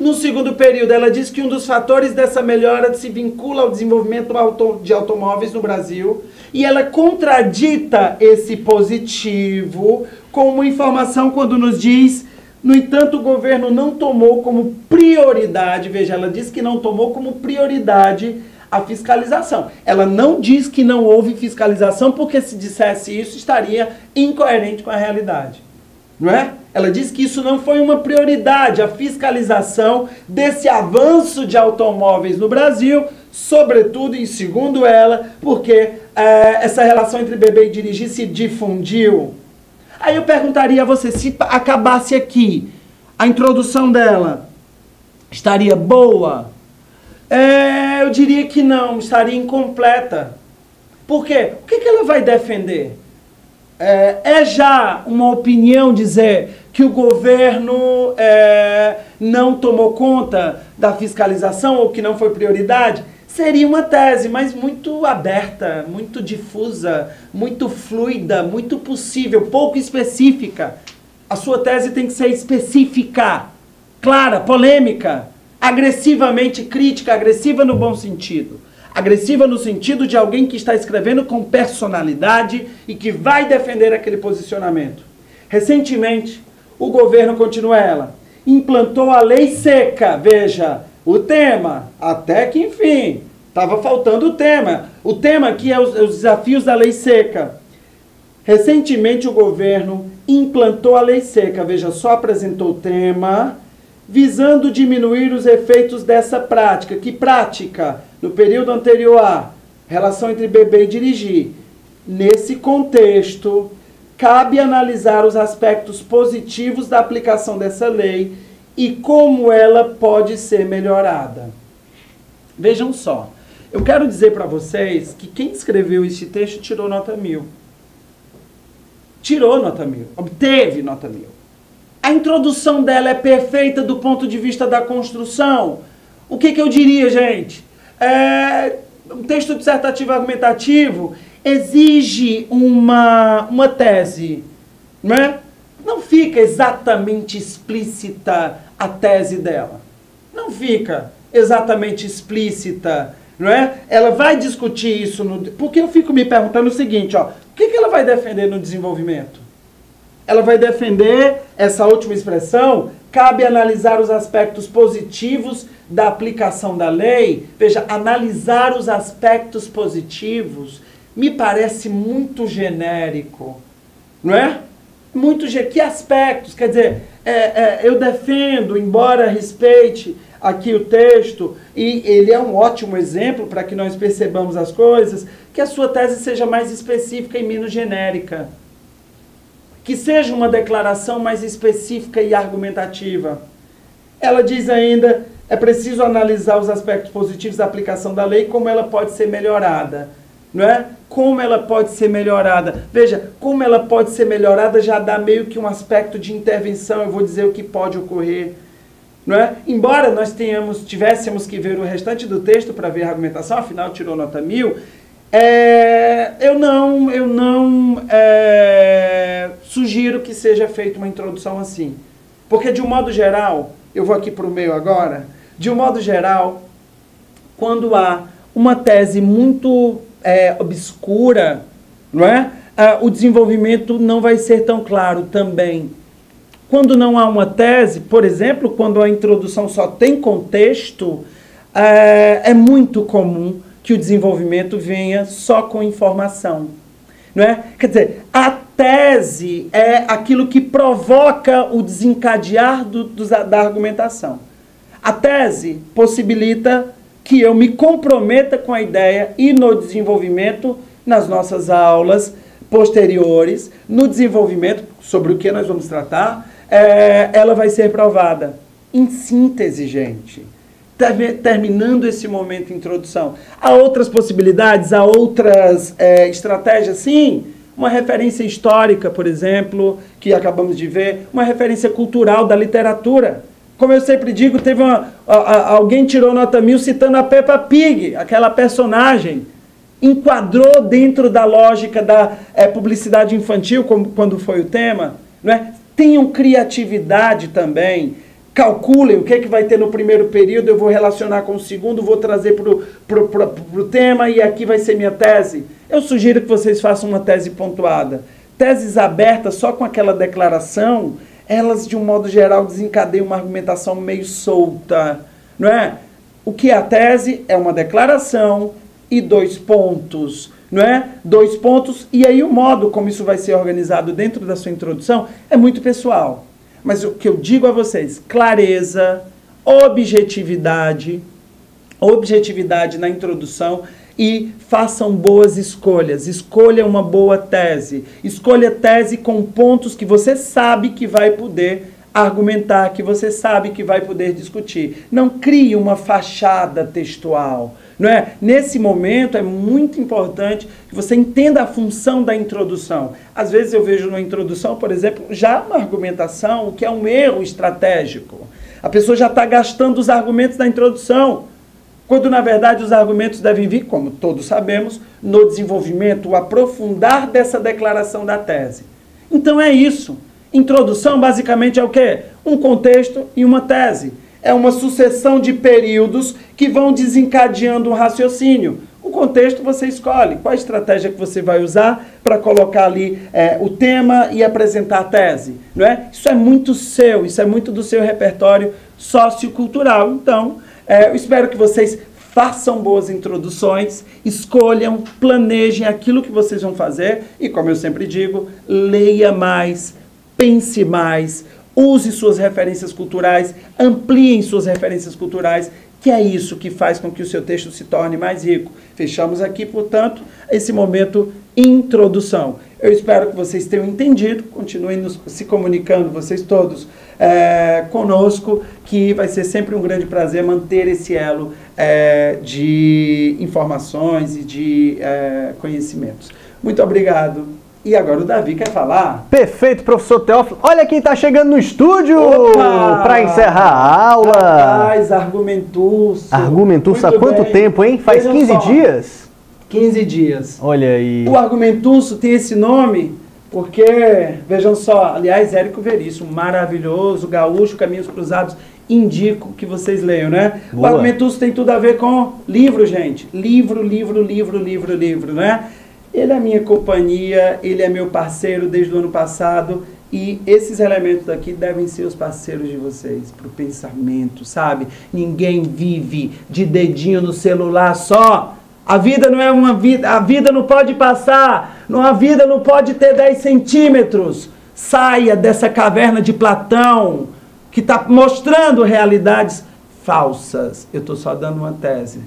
No segundo período, ela diz que um dos fatores dessa melhora se vincula ao desenvolvimento de automóveis no Brasil. E ela contradita esse positivo com uma informação quando nos diz no entanto, o governo não tomou como prioridade, veja, ela diz que não tomou como prioridade a fiscalização. Ela não diz que não houve fiscalização, porque se dissesse isso estaria incoerente com a realidade. Não é? Ela diz que isso não foi uma prioridade, a fiscalização desse avanço de automóveis no Brasil, sobretudo, e segundo ela, porque é, essa relação entre beber e dirigir se difundiu. Aí eu perguntaria a você, se acabasse aqui a introdução dela, estaria boa? É, eu diria que não, estaria incompleta. Por quê? O que, que ela vai defender? É, é, já uma opinião dizer que o governo é, não tomou conta da fiscalização ou que não foi prioridade? Seria uma tese, mas muito aberta, muito difusa, muito fluida, muito possível, pouco específica. A sua tese tem que ser específica, clara, polêmica agressivamente crítica, agressiva no bom sentido. Agressiva no sentido de alguém que está escrevendo com personalidade e que vai defender aquele posicionamento. Recentemente, o governo, continua ela, implantou a lei seca. Veja, o tema, até que enfim, estava faltando o tema. O tema aqui é os, os desafios da lei seca Recentemente o governo implantou a lei seca, veja só, apresentou o tema, visando diminuir os efeitos dessa prática. Que prática? No período anterior à relação entre beber e dirigir. Nesse contexto, cabe analisar os aspectos positivos da aplicação dessa lei e como ela pode ser melhorada. Vejam só, eu quero dizer para vocês que quem escreveu este texto tirou nota mil tirou nota mil, obteve nota mil. A introdução dela é perfeita do ponto de vista da construção. O que, que eu diria, gente? É, um texto dissertativo argumentativo exige uma, uma tese, não é? Não fica exatamente explícita a tese dela. Não fica exatamente explícita, não é? Ela vai discutir isso no. Porque eu fico me perguntando o seguinte, ó que, que ela vai defender no desenvolvimento? Ela vai defender essa última expressão. Cabe analisar os aspectos positivos da aplicação da lei. Veja, analisar os aspectos positivos me parece muito genérico, não é? Muito que aspectos? Quer dizer, é, é, eu defendo, embora respeite aqui o texto, e ele é um ótimo exemplo para que nós percebamos as coisas, que a sua tese seja mais específica e menos genérica. Que seja uma declaração mais específica e argumentativa. Ela diz ainda, é preciso analisar os aspectos positivos da aplicação da lei como ela pode ser melhorada. Não é? Como ela pode ser melhorada. Veja, como ela pode ser melhorada já dá meio que um aspecto de intervenção, eu vou dizer o que pode ocorrer não é? Embora nós tenhamos, tivéssemos que ver o restante do texto para ver a argumentação, afinal tirou nota mil, é, eu não, eu não é, sugiro que seja feita uma introdução assim. Porque, de um modo geral, eu vou aqui para o meio agora, de um modo geral, quando há uma tese muito é, obscura, não é? Ah, o desenvolvimento não vai ser tão claro também. Quando não há uma tese, por exemplo, quando a introdução só tem contexto, é, é muito comum que o desenvolvimento venha só com informação. Não é? Quer dizer, a tese é aquilo que provoca o desencadear do, do, da argumentação. A tese possibilita que eu me comprometa com a ideia e no desenvolvimento, nas nossas aulas posteriores, no desenvolvimento, sobre o que nós vamos tratar, é, ela vai ser provada. Em síntese, gente, terminando esse momento de introdução, há outras possibilidades, há outras é, estratégias, sim. Uma referência histórica, por exemplo, que acabamos de ver, uma referência cultural da literatura. Como eu sempre digo, teve uma, a, a, alguém tirou nota mil citando a Peppa Pig, aquela personagem enquadrou dentro da lógica da é, publicidade infantil, como, quando foi o tema. Não é? Tenham criatividade também. Calculem o que, é que vai ter no primeiro período, eu vou relacionar com o segundo, vou trazer para o tema e aqui vai ser minha tese. Eu sugiro que vocês façam uma tese pontuada. Teses abertas só com aquela declaração, elas de um modo geral desencadeiam uma argumentação meio solta, não é? O que é a tese? É uma declaração e dois pontos não é? Dois pontos, e aí o modo como isso vai ser organizado dentro da sua introdução é muito pessoal. Mas o que eu digo a vocês, clareza, objetividade, objetividade na introdução e façam boas escolhas. Escolha uma boa tese. Escolha tese com pontos que você sabe que vai poder argumentar, que você sabe que vai poder discutir. Não crie uma fachada textual. Não é? Nesse momento é muito importante que você entenda a função da introdução. Às vezes eu vejo na introdução, por exemplo, já uma argumentação que é um erro estratégico. A pessoa já está gastando os argumentos da introdução, quando na verdade os argumentos devem vir, como todos sabemos, no desenvolvimento, o aprofundar dessa declaração da tese. Então é isso. Introdução basicamente é o quê? Um contexto e uma tese é uma sucessão de períodos que vão desencadeando um raciocínio. O contexto você escolhe, qual a estratégia que você vai usar para colocar ali é, o tema e apresentar a tese. Não é? Isso é muito seu, isso é muito do seu repertório sociocultural. Então, é, eu espero que vocês façam boas introduções, escolham, planejem aquilo que vocês vão fazer e, como eu sempre digo, leia mais, pense mais, use suas referências culturais, ampliem suas referências culturais, que é isso que faz com que o seu texto se torne mais rico. Fechamos aqui, portanto, esse momento introdução. Eu espero que vocês tenham entendido, continuem nos, se comunicando, vocês todos, é, conosco, que vai ser sempre um grande prazer manter esse elo é, de informações e de é, conhecimentos. Muito obrigado. E agora o Davi quer falar? Perfeito, professor Teófilo. Olha quem está chegando no estúdio para encerrar a aula. Rapaz, Argumentusso. Argumentusso há quanto bem. tempo, hein? Faz Vejam 15 só. dias? 15 dias. Olha aí. O Argumentusso tem esse nome porque, vejam só, aliás, Érico Veríssimo, maravilhoso, gaúcho, Caminhos Cruzados, indico que vocês leiam, né? Boa. O Argumentusso tem tudo a ver com livro, gente. Livro, livro, livro, livro, livro, né? Ele é minha companhia, ele é meu parceiro desde o ano passado e esses elementos aqui devem ser os parceiros de vocês para o pensamento, sabe? Ninguém vive de dedinho no celular só. A vida não é uma vida, a vida não pode passar, a vida não pode ter 10 centímetros. Saia dessa caverna de Platão que está mostrando realidades falsas. Eu estou só dando uma tese.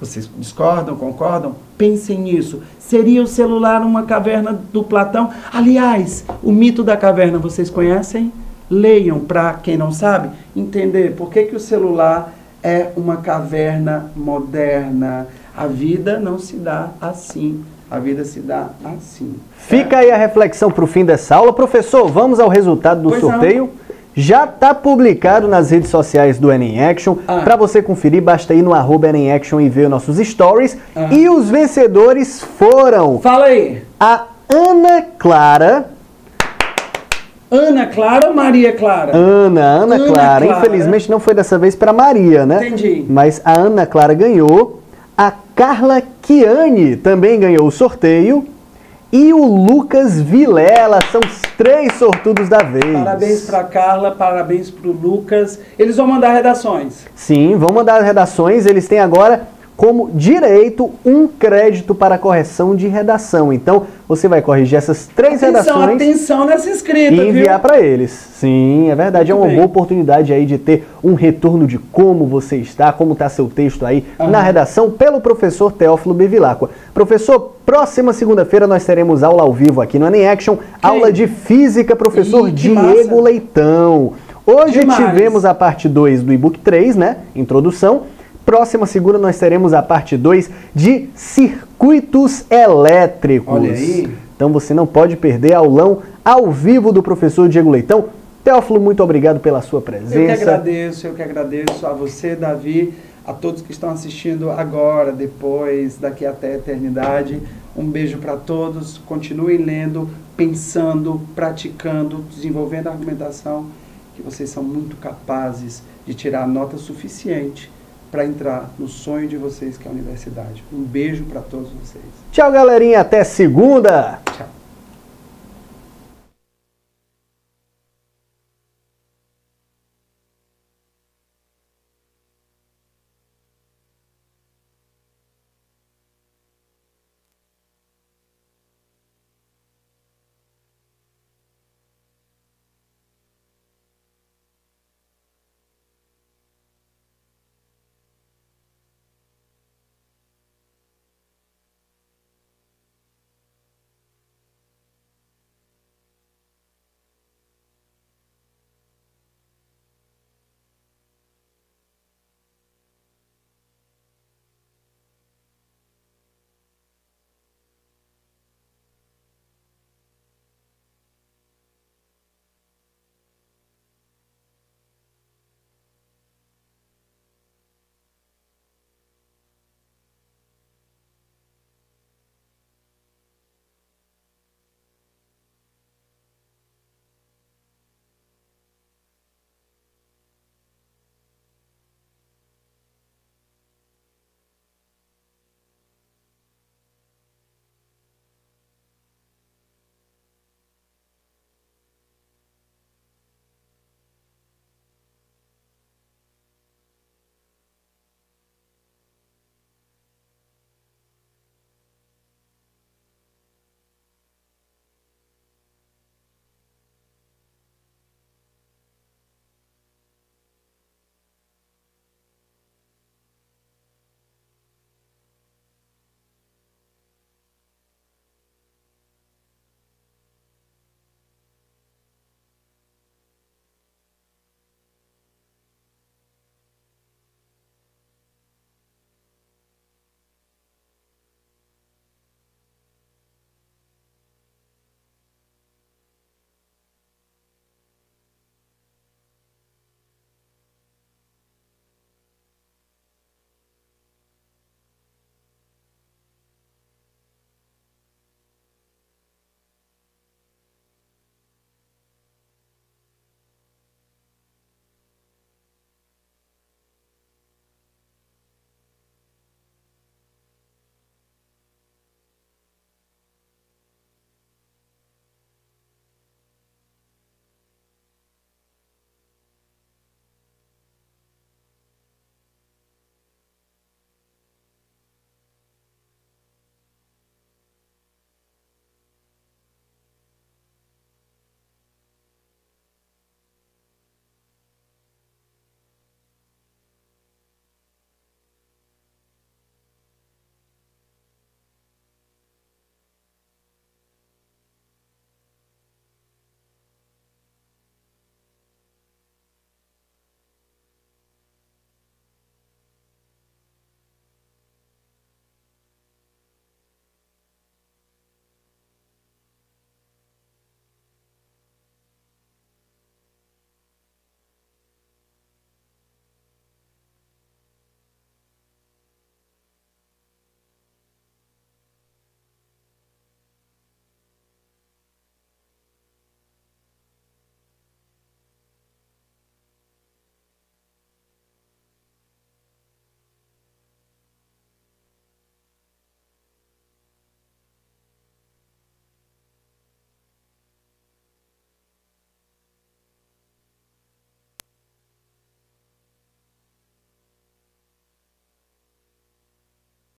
Vocês discordam, concordam? Pensem nisso. Seria o celular uma caverna do Platão? Aliás, o mito da caverna vocês conhecem? Leiam para quem não sabe entender por que, que o celular é uma caverna moderna a vida não se dá assim. A vida se dá assim. Fica aí a reflexão para o fim dessa aula. Professor, vamos ao resultado do pois sorteio. Não. Já está publicado nas redes sociais do Enem Action. Ah. Para você conferir, basta ir no arroba Enem Action e ver nossos stories. Ah. E os vencedores foram... Fala aí. A Ana Clara... Ana Clara ou Maria Clara? Ana, Ana, Ana Clara. Clara. Infelizmente não foi dessa vez para Maria, né? Entendi. Mas a Ana Clara ganhou. A Carla Chiani também ganhou o sorteio. E o Lucas Vilela, são os três sortudos da vez. Parabéns para Carla, parabéns para o Lucas. Eles vão mandar redações. Sim, vão mandar redações. Eles têm agora como direito um crédito para correção de redação. Então, você vai corrigir essas três atenção, redações. Atenção nessa escrita, E enviar para eles. Sim, é verdade. Muito é uma bem. boa oportunidade aí de ter um retorno de como você está, como está seu texto aí na redação pelo professor Teófilo Bevilacqua. Professor, próxima segunda-feira nós teremos aula ao vivo aqui no Ani Action, aula de física, professor Ih, Diego massa. Leitão. Hoje Demais. tivemos a parte 2 do e-book 3, né? Introdução. Próxima segunda nós teremos a parte 2 de circuitos elétricos. Olha aí. Então você não pode perder aulão ao vivo do professor Diego Leitão. Teófilo, muito obrigado pela sua presença. Eu que agradeço, eu que agradeço a você, Davi, a todos que estão assistindo agora, depois, daqui até a eternidade. Um beijo para todos. Continuem lendo, pensando, praticando, desenvolvendo a argumentação, que vocês são muito capazes de tirar nota suficiente para entrar no sonho de vocês que é a universidade. Um beijo para todos vocês. Tchau, galerinha. Até segunda. Tchau.